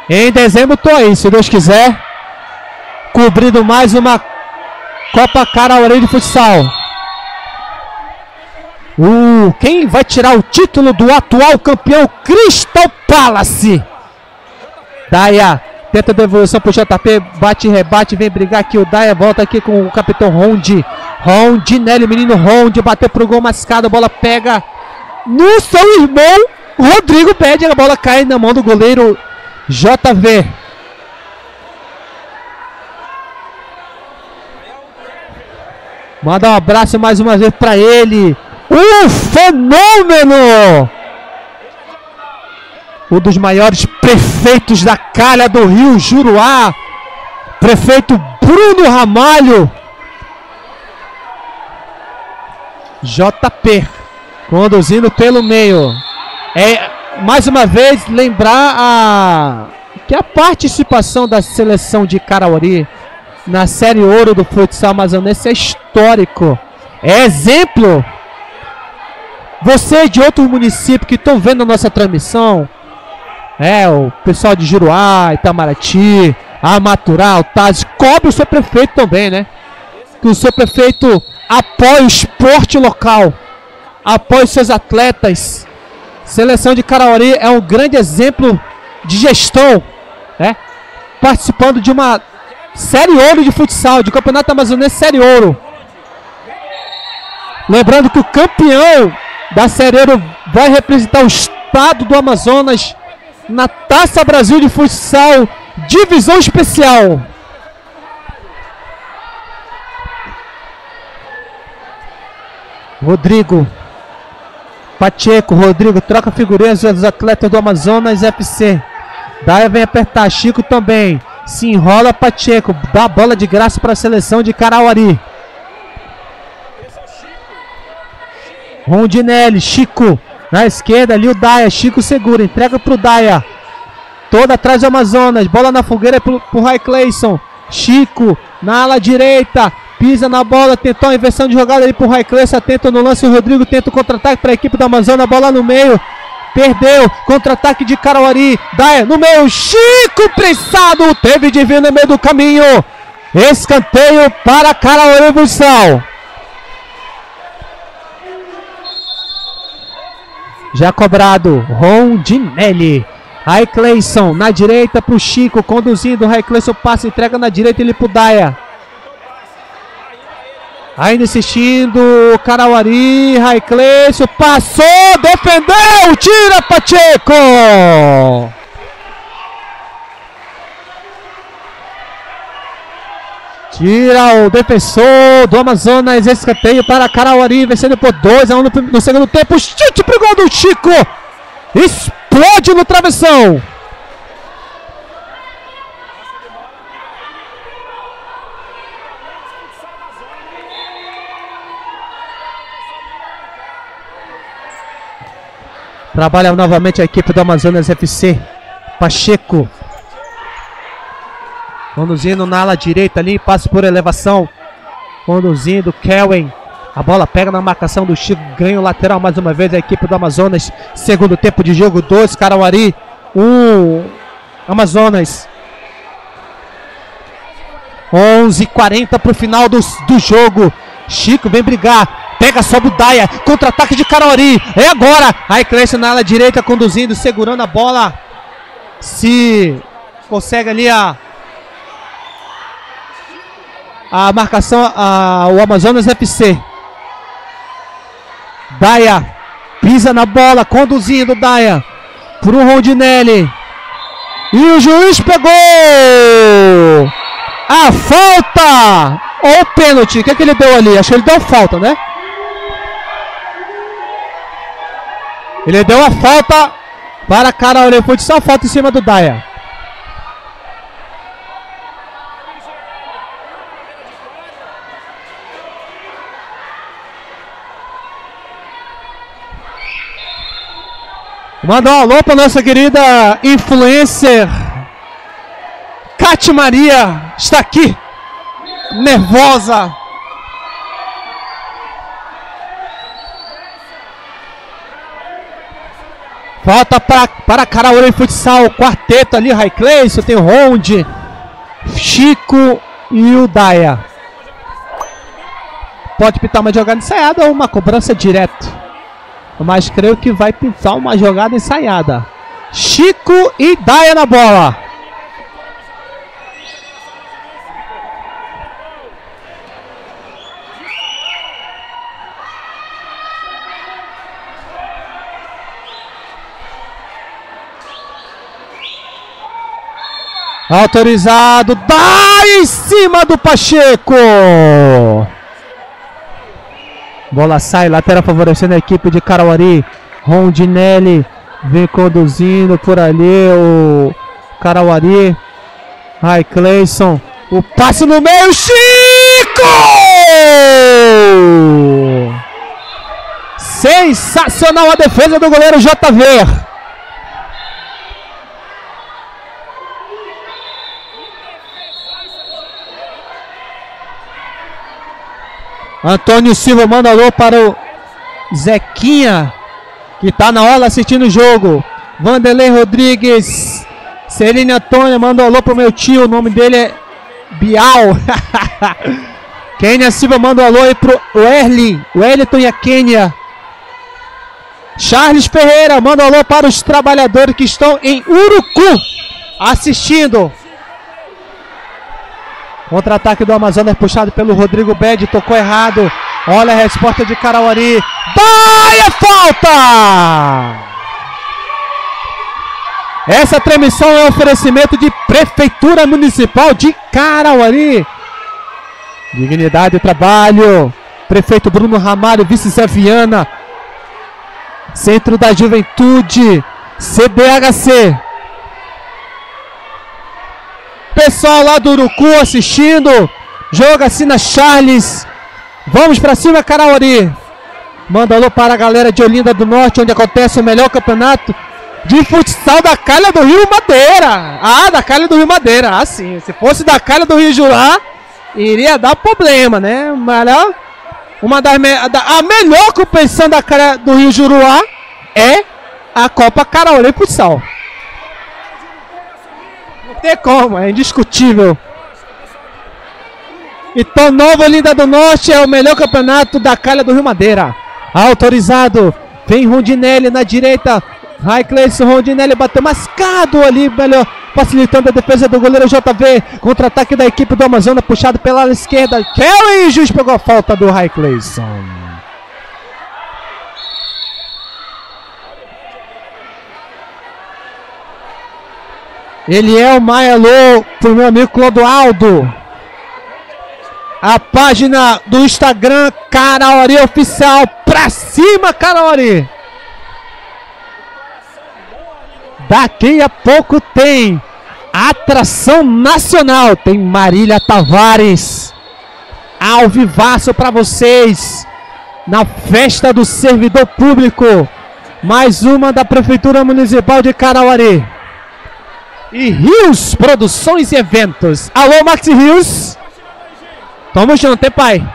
Em dezembro tô aí, se Deus quiser. Cobrindo mais uma Copa Carauari de Futsal. Uh, quem vai tirar o título do atual campeão Crystal Palace? Daia Tenta devolução pro JP, bate rebate, vem brigar aqui o Daia, volta aqui com o capitão Rondi. Rondinelli, menino Rondi, bateu pro gol mascado, a bola pega no seu irmão. Rodrigo pede, a bola cai na mão do goleiro JV. Manda um abraço mais uma vez para ele. O fenômeno! Um dos maiores prefeitos da calha do Rio Juruá, prefeito Bruno Ramalho. JP conduzindo pelo meio. É mais uma vez lembrar a que a participação da seleção de Carauari na série ouro do futsal amazonense é histórico. É exemplo. Você de outro município que estão vendo a nossa transmissão, é, o pessoal de Juruá, Itamaraty, Amaturá, Altaz, cobre o seu prefeito também, né? Que o seu prefeito apoie o esporte local. apoia seus atletas. Seleção de Carauari é um grande exemplo de gestão, né? Participando de uma série ouro de futsal, de campeonato amazonense série ouro. Lembrando que o campeão da série ouro vai representar o estado do Amazonas na Taça Brasil de Futsal Divisão Especial. Rodrigo Pacheco, Rodrigo troca figurinhas dos atletas do Amazonas FC. Daí vem apertar, Chico também. Se enrola Pacheco, dá bola de graça para a seleção de Carauari. Rondinelli, Chico na esquerda ali o Daia, Chico segura, entrega pro Daia. Toda atrás do Amazonas, bola na fogueira pro, pro Ray Clayson. Chico na ala direita, pisa na bola, tentou a inversão de jogada ali pro Raiclessa, tenta no lance, o Rodrigo tenta o contra-ataque para a equipe do Amazonas, bola no meio, perdeu, contra-ataque de Carauari, Daia no meio, Chico prensado, teve de vir no meio do caminho, escanteio para Carauari Bussal. Já cobrado, Rondinelli. Rai Cleison na direita pro Chico, conduzindo. Rai Cleison passa, entrega na direita ele pro Daia. Ainda insistindo, Carauari, Raiclêncio, passou, defendeu, tira Pacheco! Tira o defensor do Amazonas, escanteio para Carauari, vencendo por 2 a 1 um no, no, segundo tempo, chute pro gol do Chico! Explode no travessão! Trabalha novamente a equipe do Amazonas FC. Pacheco. Conduzindo na ala direita ali, passe por elevação. Conduzindo, Kelvin. A bola pega na marcação do Chico, ganha o lateral mais uma vez a equipe do Amazonas. Segundo tempo de jogo, 2, Carauari, 1, um, Amazonas. 11:40 para o final do, do jogo. Chico vem brigar, Pega, sobe o Daia. Contra-ataque de Carori. É agora. Aí cresce na ala direita, conduzindo, segurando a bola. Se consegue ali a. A marcação, a, o Amazonas FC. Daia. Pisa na bola, conduzindo Daia. Pro Rondinelli. E o juiz pegou! A falta! Ou o pênalti? O que, é que ele deu ali? Acho que ele deu falta, né? Ele deu a falta para Carol Foi só falta em cima do Daia. Manda um alô para nossa querida influencer Cate Maria. Está aqui, nervosa, Falta para, para Caraúra Futsal. Quarteto ali, Raicleison, tem o Ronde, Chico e o. Pode pintar uma jogada ensaiada ou uma cobrança direto. Mas creio que vai pintar uma jogada ensaiada. Chico e Daia na bola. Autorizado. Dá em cima do Pacheco. Bola sai, lateral favorecendo a equipe de Carauari. Rondinelli vem conduzindo por ali o Carauari. Ai, Cleison. O passe no meio. Chico! Sensacional a defesa do goleiro JV. Antônio Silva manda alô para o Zequinha, que está na hora assistindo o jogo. Vanderlei Rodrigues. Celine Antônia manda alô para o meu tio, o nome dele é Bial. <laughs> Kênia Silva manda alô aí pro Erlin, Wellington e a Kênia. Charles Ferreira manda alô para os trabalhadores que estão em Urucu assistindo. Contra-ataque do Amazonas puxado pelo Rodrigo Bed, tocou errado. Olha a resposta de Carauari. Vai a falta! Essa transmissão é um oferecimento de Prefeitura Municipal de Carauari. Dignidade e trabalho. Prefeito Bruno Ramalho, vice Zé Viana. Centro da Juventude. CDHC. Pessoal lá do Urucu assistindo. Joga assina Charles. Vamos para cima, Carauari. Manda alô para a galera de Olinda do Norte, onde acontece o melhor campeonato de futsal da Calha do Rio Madeira. Ah, da Calha do Rio Madeira. Ah, sim. Se fosse da Calha do Rio Jurá, iria dar problema, né? Melhor, uma das me a melhor competição da Calha do Rio Juruá é a Copa Carauari Futsal. Tem como, é indiscutível. Então, Nova Olinda do Norte é o melhor campeonato da Calha do Rio Madeira. Autorizado. Vem Rondinelli na direita. Rai Cleison Rondinelli bateu mascado ali, melhor, facilitando a defesa do goleiro JV. Contra-ataque da equipe do Amazonas, puxado pela esquerda. Kelly Jus pegou a falta do Rai Cleison. Ele é o Maia Lô pro meu amigo Clodoaldo. A página do Instagram Caraori Oficial. Pra cima, Caraori! Daqui a pouco tem atração nacional. Tem Marília Tavares ao vivaço para vocês na festa do servidor público. Mais uma da Prefeitura Municipal de Carauari. E Rios Produções e Eventos. Alô, Max Rios. Tamo junto, hein, pai?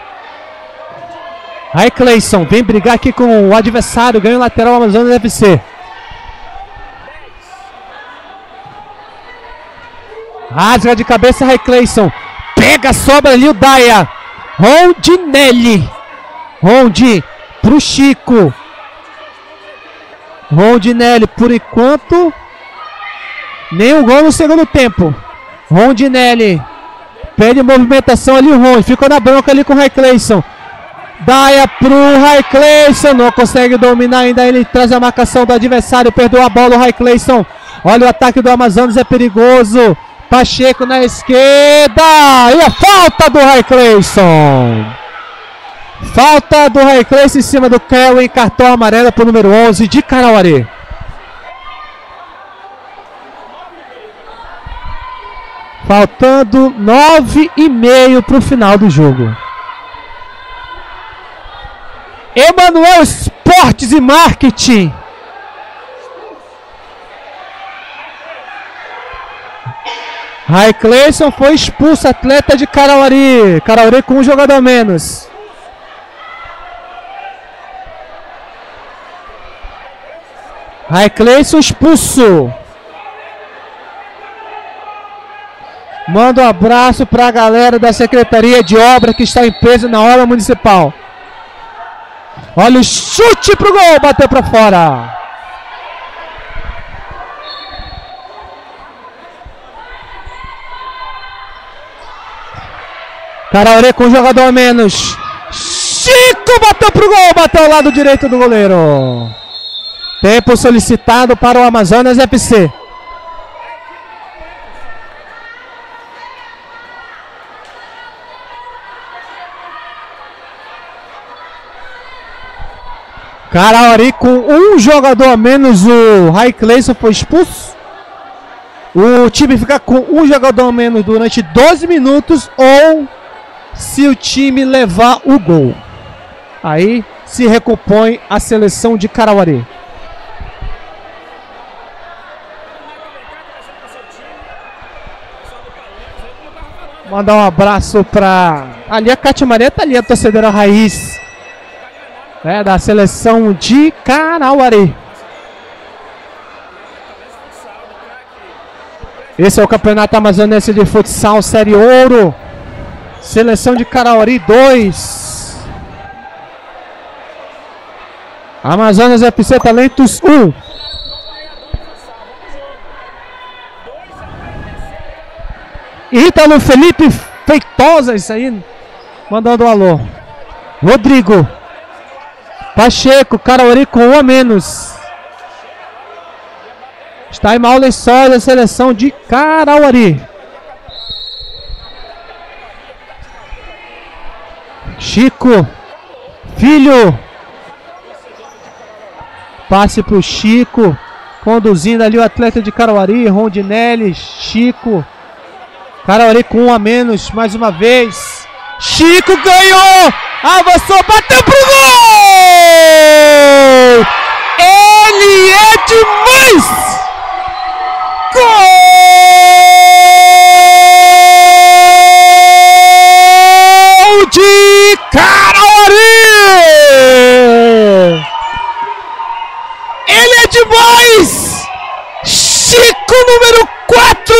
Aí, Cleison, vem brigar aqui com o adversário. Ganha o lateral Amazonas FC. Rasga de cabeça, Ray Clayson. Pega, sobra ali o Daia. Rondinelli. Rondi pro Chico. Rondinelli, por enquanto. Nenhum gol no segundo tempo. Rondinelli. Pede movimentação ali o Ron. Ficou na bronca ali com o Ray Clayson. Daia pro Clayson. Não consegue dominar ainda. Ele traz a marcação do adversário. Perdeu a bola o Ray Clayson. Olha o ataque do Amazonas. É perigoso. Pacheco na esquerda. E a falta do Ray Clayson. Falta do Ray Clayson em cima do Kelvin. Cartão amarelo para o número 11 de Carauari. Faltando nove e meio para o final do jogo. Emanuel Esportes e Marketing. Rai Cleison foi expulso, atleta de Carauari. Carauari com um jogador a menos. Rai Cleison expulso. Manda um abraço para a galera da Secretaria de Obra que está em peso na obra municipal. Olha o chute pro gol, bateu para fora. Caraurê com um jogador a menos. Chico bateu pro gol, bateu ao lado direito do goleiro. Tempo solicitado para o Amazonas FC. Carauari com um jogador a menos, o Rai Cleison foi expulso. O time fica com um jogador a menos durante 12 minutos ou se o time levar o gol. Aí se recompõe a seleção de Carauari. Mandar um abraço para ali a Cátia Maria tá ali, a torcedora raiz né, da seleção de Carauari. Esse é o Campeonato Amazonense de Futsal Série Ouro. Seleção de Carauari 2. Amazonas FC Talentos 1. Ítalo Felipe Feitosa, isso aí. Mandando um alô. Rodrigo. Pacheco, Carauari com um a menos. Está em mal lençóis a seleção de Carauari. Chico. Filho. Passe para o Chico. Conduzindo ali o atleta de Carauari. Rondinelli. Chico. Carauari com um a menos mais uma vez. Chico ganhou! Avançou, bateu pro gol! Ele é demais! Gol de Carauari! Ele é demais! Chico número 4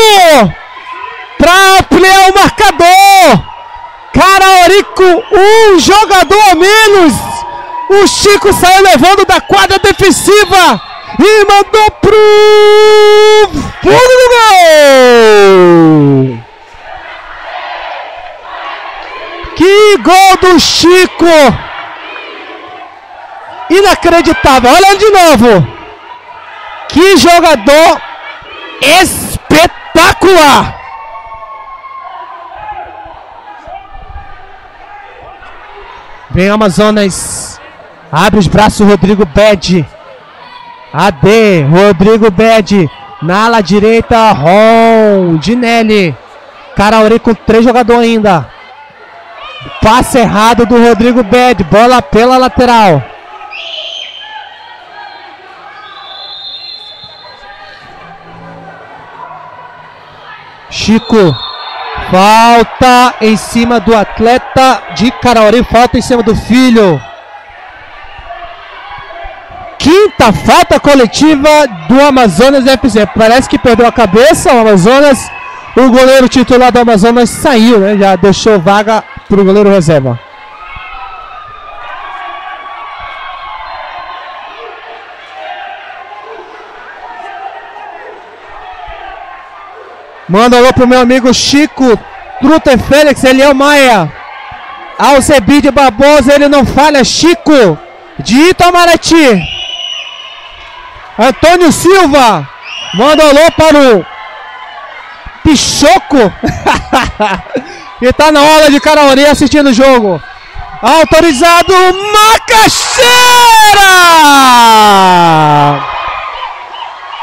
para ampliar o marcador. Carauari com um jogador a menos. O Chico saiu levando da quadra defensiva e mandou pro fundo do gol. Que gol do Chico! Inacreditável. Olha de novo. Que jogador espetacular. Vem Amazonas. Abre os braços, Rodrigo Bed. AD, Rodrigo Bed. Na ala direita, Ron. Dinelli. Carauri com três jogadores ainda. Passe errado do Rodrigo Bed. Bola pela lateral. Chico. Falta em cima do atleta de Carauri. Falta em cima do filho. Quinta falta coletiva do Amazonas FC. Parece que perdeu a cabeça o Amazonas. O goleiro titular do Amazonas saiu, né? Já deixou vaga para o goleiro reserva. Manda alô pro meu amigo Chico Truter Félix, Eliel Maia. Alcebide Barbosa, ele não falha. Chico de Itamaraty. Antônio Silva. Manda alô para o Pichoco. que <laughs> tá na hora de Caraori assistindo o jogo. Autorizado Macaxeira!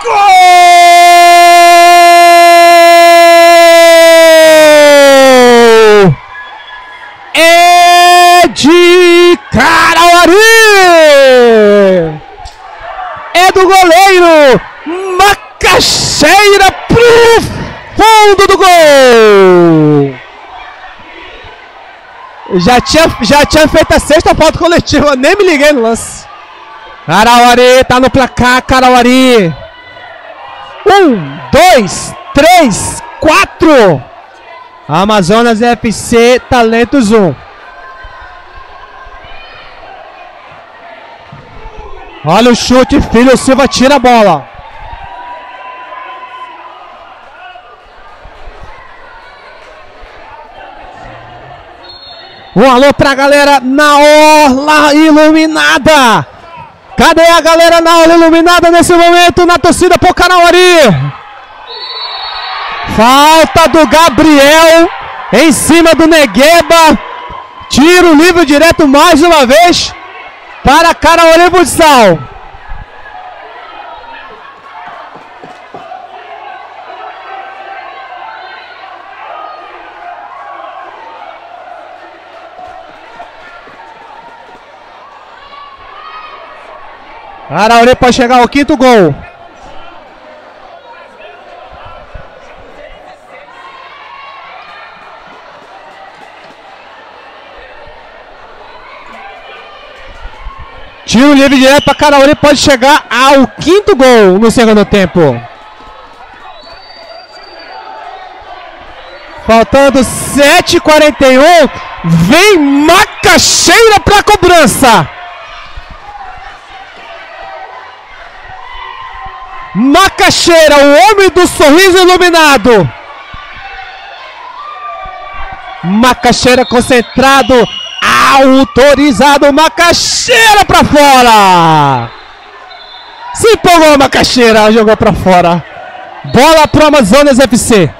Gol! É de Carauari! É do goleiro Macaxeira pro fundo do gol! Já tinha, já tinha feito a sexta falta coletiva, nem me liguei no lance. Carauari tá no placar, Carauari. Um, dois, três, quatro. Amazonas FC Talentos 1. Olha o chute, Filho Silva tira a bola. Um alô pra galera na orla iluminada. Cadê a galera na orla iluminada nesse momento na torcida Pocanauari? Falta do Gabriel em cima do Negueba. Tiro livre direto mais uma vez para Carauari Futsal. Araure pode chegar ao quinto gol. Tiro livre direto para Carauri, pode chegar ao quinto gol no segundo tempo. Faltando 7h41, vem Macaxeira para cobrança. Macaxeira, o homem do sorriso iluminado. Macaxeira concentrado autorizado, Macaxeira para fora. Se empolgou Macaxeira, jogou para fora. Bola pro Amazonas FC.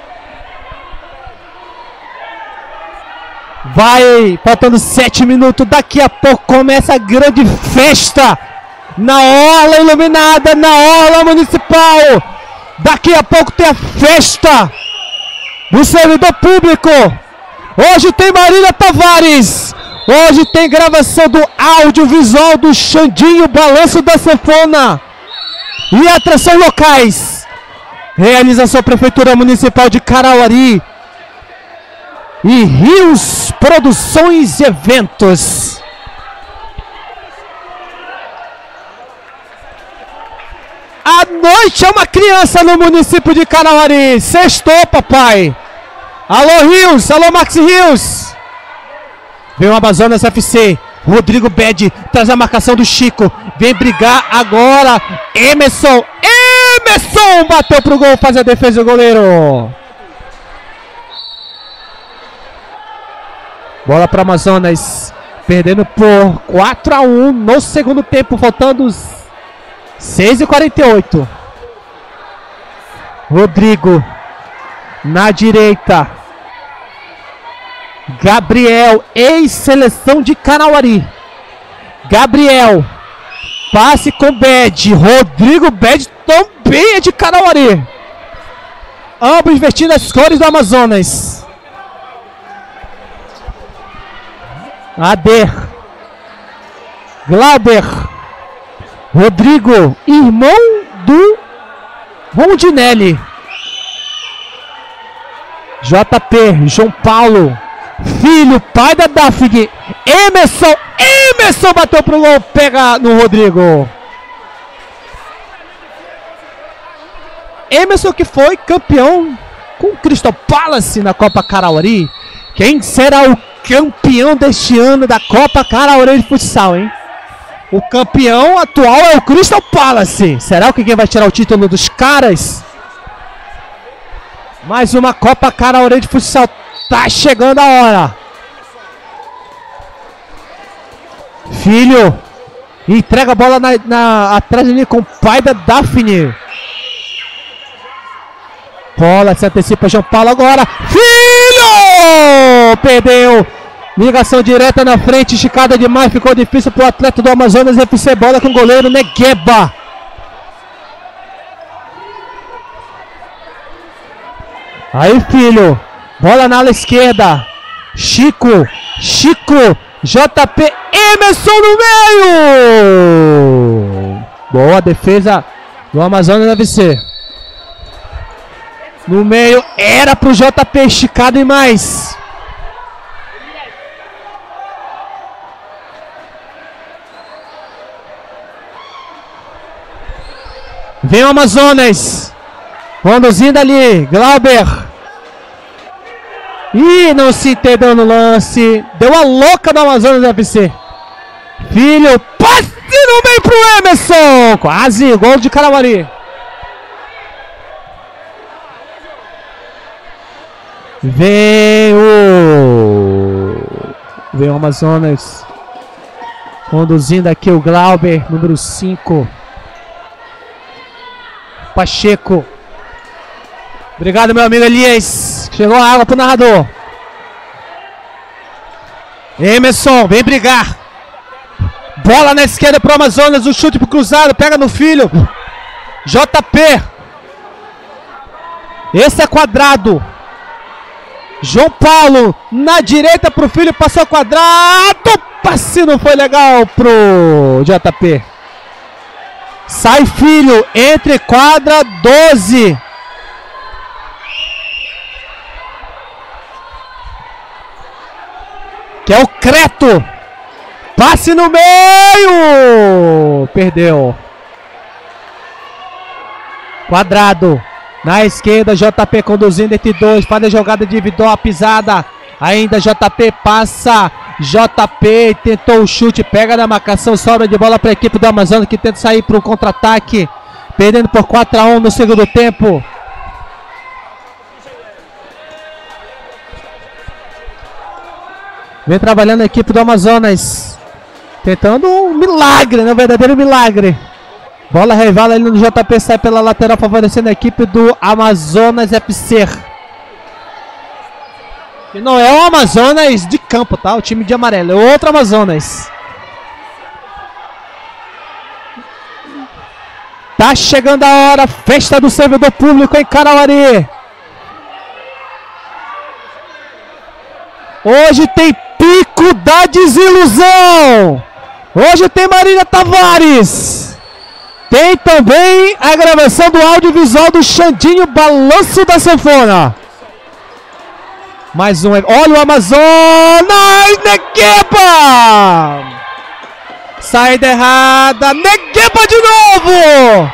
Vai, faltando sete minutos. Daqui a pouco começa a grande festa na orla iluminada, na orla municipal. Daqui a pouco tem a festa do servidor público. Hoje tem Marília Tavares. Hoje tem gravação do audiovisual do Xandinho Balanço da Sanfona. E atração locais. Realização Prefeitura Municipal de Carauari. E Rios Produções e Eventos. A noite é uma criança no município de Carauari. Sextou, papai. Alô, Rios. Alô, Max Rios. Vem o Amazonas FC. Rodrigo Bed traz a marcação do Chico. Vem brigar agora. Emerson. Emerson bateu pro gol, faz a defesa do goleiro. Bola para Amazonas. Perdendo por 4 a 1 no segundo tempo, faltando 6 e 48 Rodrigo na direita. Gabriel, ex-seleção de Canauari. Gabriel, passe com Bed. Rodrigo Bed também é de Canauari. Ambos vestindo as cores do Amazonas. Ader. Glauber. Rodrigo, irmão do Rondinelli. JP, João Paulo. Filho, pai da Daphne. Emerson. Emerson bateu pro gol. Pega no Rodrigo. Emerson que foi campeão com o Crystal Palace na Copa Carauari. Quem será o campeão deste ano da Copa Carauari de Futsal, hein? O campeão atual é o Crystal Palace. Será que quem vai tirar o título dos caras? Mais uma Copa Carauari de Futsal. Tá chegando a hora. Filho. Entrega a bola na, na, atrás ali com o pai da Daphne. Bola se antecipa João Paulo agora. Filho! Perdeu. Ligação direta na frente, esticada demais, ficou difícil para o atleta do Amazonas FC. Bola com o goleiro Negueba. Aí, filho. Bola na ala esquerda. Chico. Chico. JP Emerson no meio. Boa defesa do Amazonas FC. No meio era pro JP esticado e mais. Vem o Amazonas. Conduzindo ali. Glauber. Ih, não se entendeu no lance. Deu a louca do Amazonas FC. Filho, passe no meio pro Emerson. Quase, gol de Caramari. Vem o. Vem o Amazonas. Conduzindo aqui o Glauber, número 5. Pacheco. Obrigado, meu amigo Elias. Chegou a água pro narrador. Emerson, vem brigar. Bola na esquerda pro Amazonas. O chute pro cruzado. Pega no filho. JP. Esse é quadrado. João Paulo na direita pro filho. Passou quadrado. Passe não foi legal pro JP. Sai filho, entre quadra 12. Que é o Creto. Passe no meio. Perdeu. Quadrado. Na esquerda, JP conduzindo entre dois. Faz a jogada individual, a pisada. Ainda JP passa. JP tentou o chute, pega na marcação, sobra de bola para a equipe do Amazonas que tenta sair para o contra-ataque. Perdendo por 4 a 1 no segundo tempo. Vem trabalhando a equipe do Amazonas. Tentando um milagre, né? Um verdadeiro milagre. Bola revala ali no JP, sai pela lateral, favorecendo a equipe do Amazonas FC. E não é o Amazonas de campo, tá? O time de amarelo. É outro Amazonas. Tá chegando a hora. Festa do servidor público em Carauari. Hoje tem pico da desilusão. Hoje tem Marina Tavares. Tem também a gravação do audiovisual do Xandinho Balanço da Sanfona. Mais um. Olha o Amazonas! Negueba! Saída errada. Negueba de novo!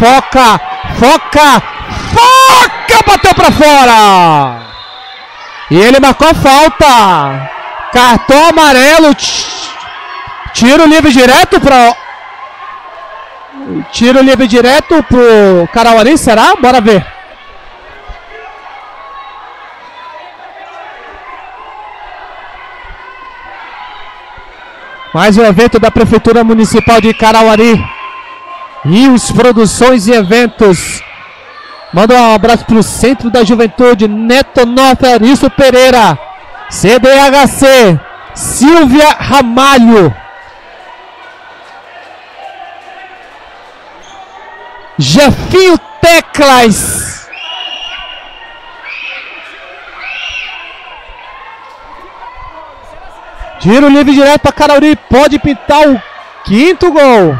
Foca, foca, foca! Bateu pra fora! E ele marcou a falta. Cartão amarelo. Tiro livre direto para. Tiro livre direto pro Carauari, será? Bora ver. Mais um evento da Prefeitura Municipal de Carauari. Rios Produções e Eventos. Manda um abraço pro Centro da Juventude, Neto Norte Arício Pereira. CDHC, Silvia Ramalho. Jefinho Teclas. Tiro livre direto para Carauri. Pode pintar o quinto gol.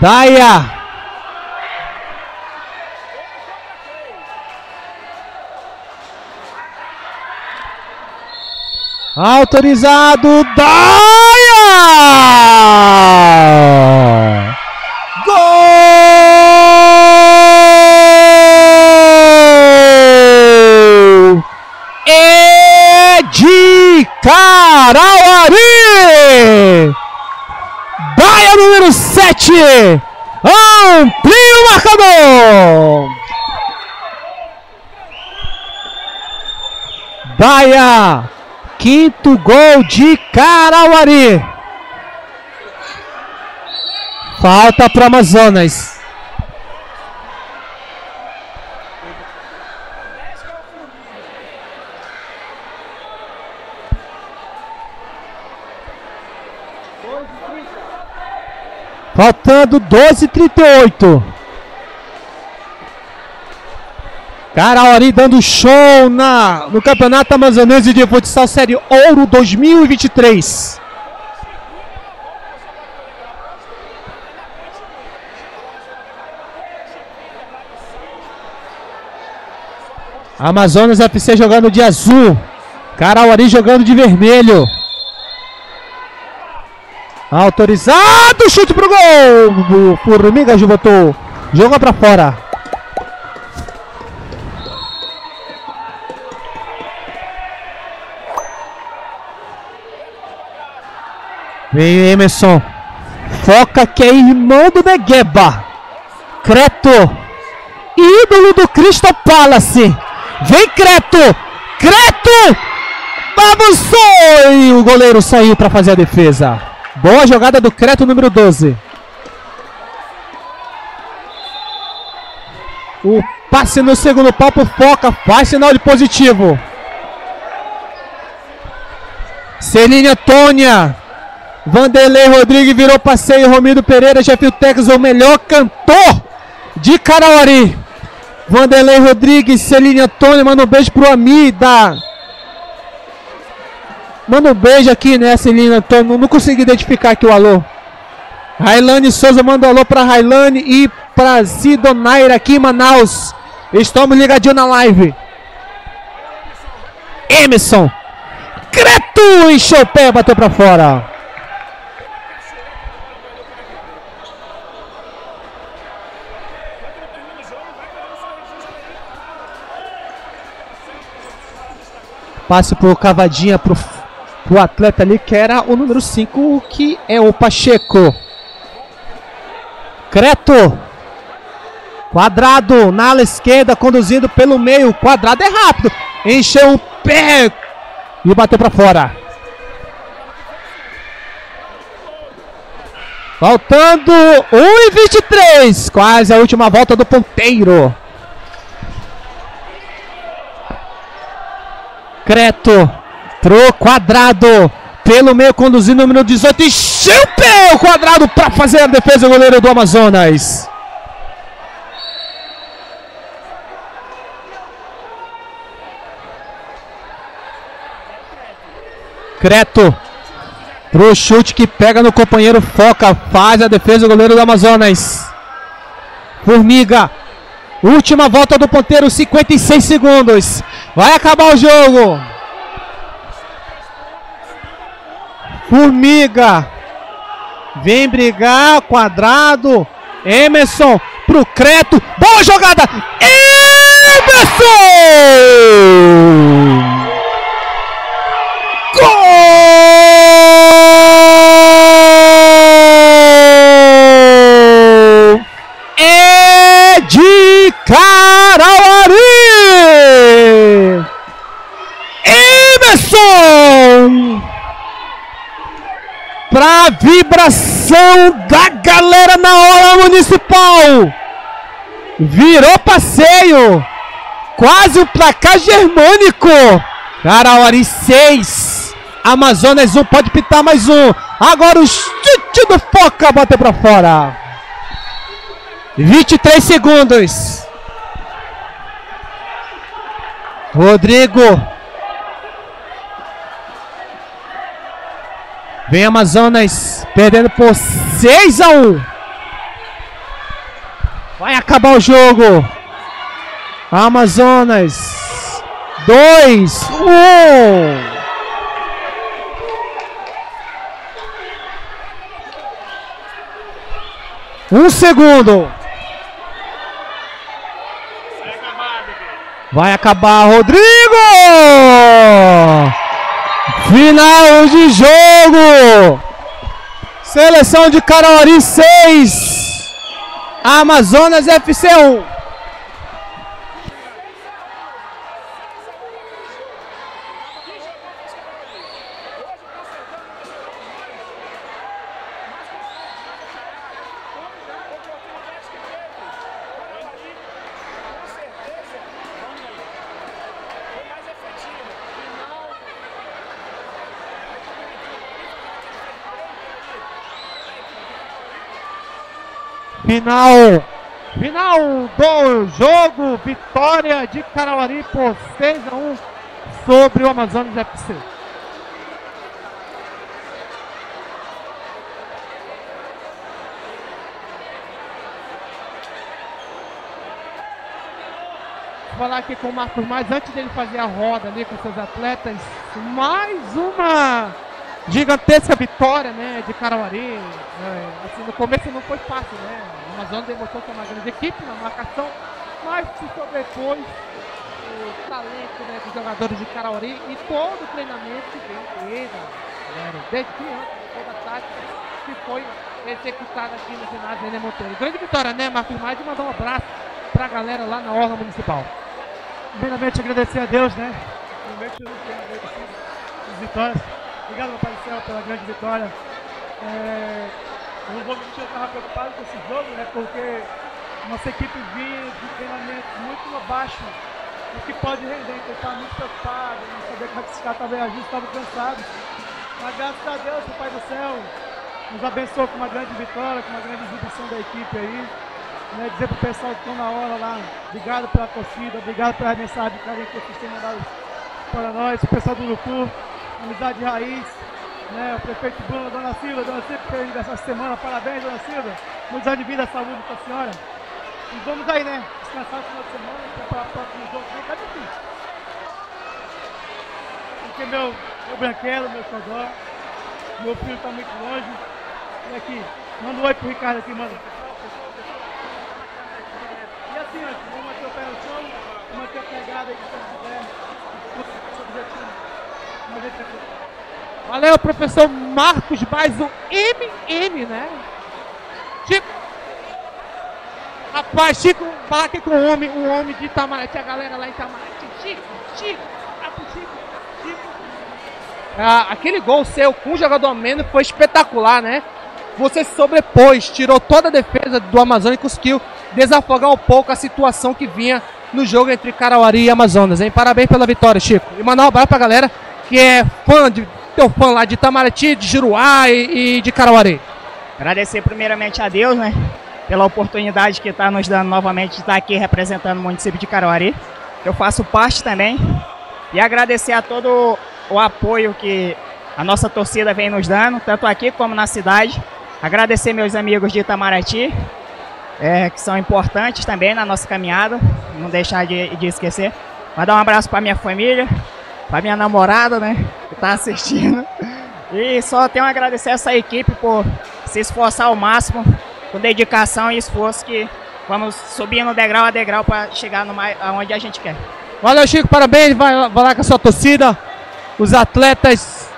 Daia. Autorizado Daia! Gol! É de Carauari! Daia número 7! Amplia o marcador! Daia! Quinto gol de Carauari. Falta para Amazonas. Faltando 12:38. Carauari dando show na, no Campeonato Amazonense de Futsal Série Ouro 2023. Amazonas FC jogando de azul. Carauari jogando de vermelho. Autorizado, chute pro gol. Formiga botou. Jogou para fora. Vem Emerson. Foca que é irmão do Negueba. Creto. Ídolo do Crystal Palace. Vem Creto. Creto. Avançou. E o goleiro saiu para fazer a defesa. Boa jogada do Creto número 12. O passe no segundo pau pro Foca. Faz sinal de positivo. Celine Antônia. Vanderlei Rodrigues virou passeio. Romildo Pereira viu Texas, o melhor cantor de Carauari. Vanderlei Rodrigues, Celine Antônio, manda um beijo pro Ami da. Manda um beijo aqui, né, Celine Antônio? Não, consegui identificar aqui o alô. Railane Souza manda um alô pra Railane e pra Zidonaira aqui em Manaus. Estamos ligadinhos na live. Emerson. Creto encheu o pé, bateu pra fora. Passe por Cavadinha pro pro atleta ali que era o número 5, que é o Pacheco. Creto. Quadrado na ala esquerda, conduzindo pelo meio. Quadrado é rápido. Encheu o pé e bateu para fora. Faltando 1 e 23. Quase a última volta do ponteiro. Creto. Pro quadrado. Pelo meio conduzindo o número 18. Encheu o pé o quadrado para fazer a defesa do goleiro do Amazonas. Creto. Pro chute que pega no companheiro, foca, faz a defesa do goleiro do Amazonas. Formiga. Última volta do ponteiro, 56 segundos. Vai acabar o jogo. Formiga. Vem brigar, quadrado. Emerson pro Creto. Boa jogada. Emerson! Gol! É de Carauari! Emerson! Pra vibração da galera na hora municipal! Virou passeio! Quase o placar germânico! Carauari 6. Amazonas 1. Pode pitar mais um. Agora o chute do Foca bateu pra fora. 23 segundos. Rodrigo. Vem Amazonas perdendo por 6 a 1. Vai acabar o jogo. Amazonas dois, um. Um segundo. Vai acabar, Rodrigo! Final de jogo! Seleção de Caruaru 6, Amazonas FC 1. Final, final do jogo, vitória de Carauari por 6 a 1 sobre o Amazonas FC. Falar aqui com o Marcos mais antes dele fazer a roda ali com seus atletas, mais uma gigantesca vitória né, de Carauari. É, assim, no começo não foi fácil, né? O Amazonas demonstrou que é uma grande equipe na marcação, mas se sobrepôs o talento né, dos jogadores de Carauari e todo o treinamento que vem dele, desde criança, toda a tática que foi executada aqui no ginásio Nenê Monteiro. Grande vitória, né, Marcos Mais, e mandar um abraço para a galera lá na Orla Municipal. Primeiramente agradecer a Deus, né? Primeiramente as vitórias. Obrigado, meu Pai do Céu, pela grande vitória. É, mentir, eu estava preocupado com esse jogo, né? Porque nossa equipe vinha de treinamento muito abaixo do que pode render. Então estava muito preocupado, não sabia como é que esses caras estavam reagindo, estavam cansados. Mas graças a Deus, o Pai do Céu nos abençoou com uma grande vitória, com uma grande exibição da equipe aí. Né, dizer pro pessoal que estão na hora lá, obrigado pela torcida, obrigado pela mensagem de carinho que vocês têm mandado para nós, o pessoal do Urucu, Amizade Raiz, né, o prefeito Bruno, Dona Silva, Dona Silva, que fez essa semana, parabéns, Dona Silva, muitos anos de vida, saúde para a senhora. E vamos aí, né, descansar o final de semana, preparar o próximo jogo, que tá difícil. Porque meu, meu branquelo, meu xodó, meu filho está muito longe, e aqui, manda um oi pro Ricardo aqui, manda. E assim, vamos manter o pé no chão, manter a pegada aí que você quiser, esse objetivo. Mas ele tá Valeu, professor Marcos, mais um MM, né? Chico. Rapaz, Chico, falar aqui com o homem, o homem de Itamaraty, a galera lá em Itamaraty. Chico, Chico, tá Chico, Chico. Ah, aquele gol seu com o jogador menos foi espetacular, né? Você sobrepôs, tirou toda a defesa do Amazonas e conseguiu desafogar um pouco a situação que vinha no jogo entre Carauari e Amazonas, hein? Parabéns pela vitória, Chico. E mandar um abraço pra galera que é fã de teu fã lá de Itamaraty, de Juruá e, e de Carauari. Agradecer primeiramente a Deus, né? Pela oportunidade que está nos dando novamente de estar aqui representando o município de Caruarí. Eu faço parte também. E agradecer a todo o apoio que a nossa torcida vem nos dando, tanto aqui como na cidade. Agradecer meus amigos de Itamaraty, é, que são importantes também na nossa caminhada, não deixar de, de esquecer. Mandar um abraço para minha família, para minha namorada, né, está assistindo. E só tenho a agradecer essa equipe por se esforçar ao máximo, com dedicação e esforço, que vamos subindo degrau a degrau para chegar no mais, aonde a gente quer. Valeu, Chico, parabéns. Vai, lá- vai lá com a sua torcida. Os atletas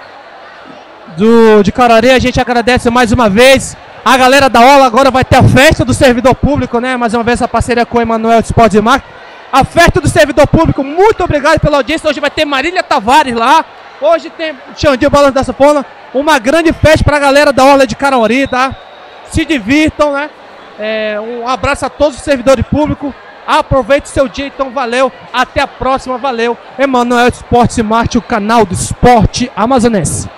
do, de Carari, a gente agradece mais uma vez. A galera da Ola agora vai ter a festa do servidor público, né? Mais uma vez a parceria com o Emanuel de Esportes e Marketing. A festa do servidor público, muito obrigado pela audiência. Hoje vai ter Marília Tavares lá. Hoje tem Xandinho Balanço da Safona. Uma grande festa pra galera da Orla de Caruarí, tá? Se divirtam, né? É, um abraço a todos os servidores públicos. Aproveite seu dia, então valeu. Até a próxima, valeu. Emanuel Esportes e Marketing, o canal do esporte amazonense.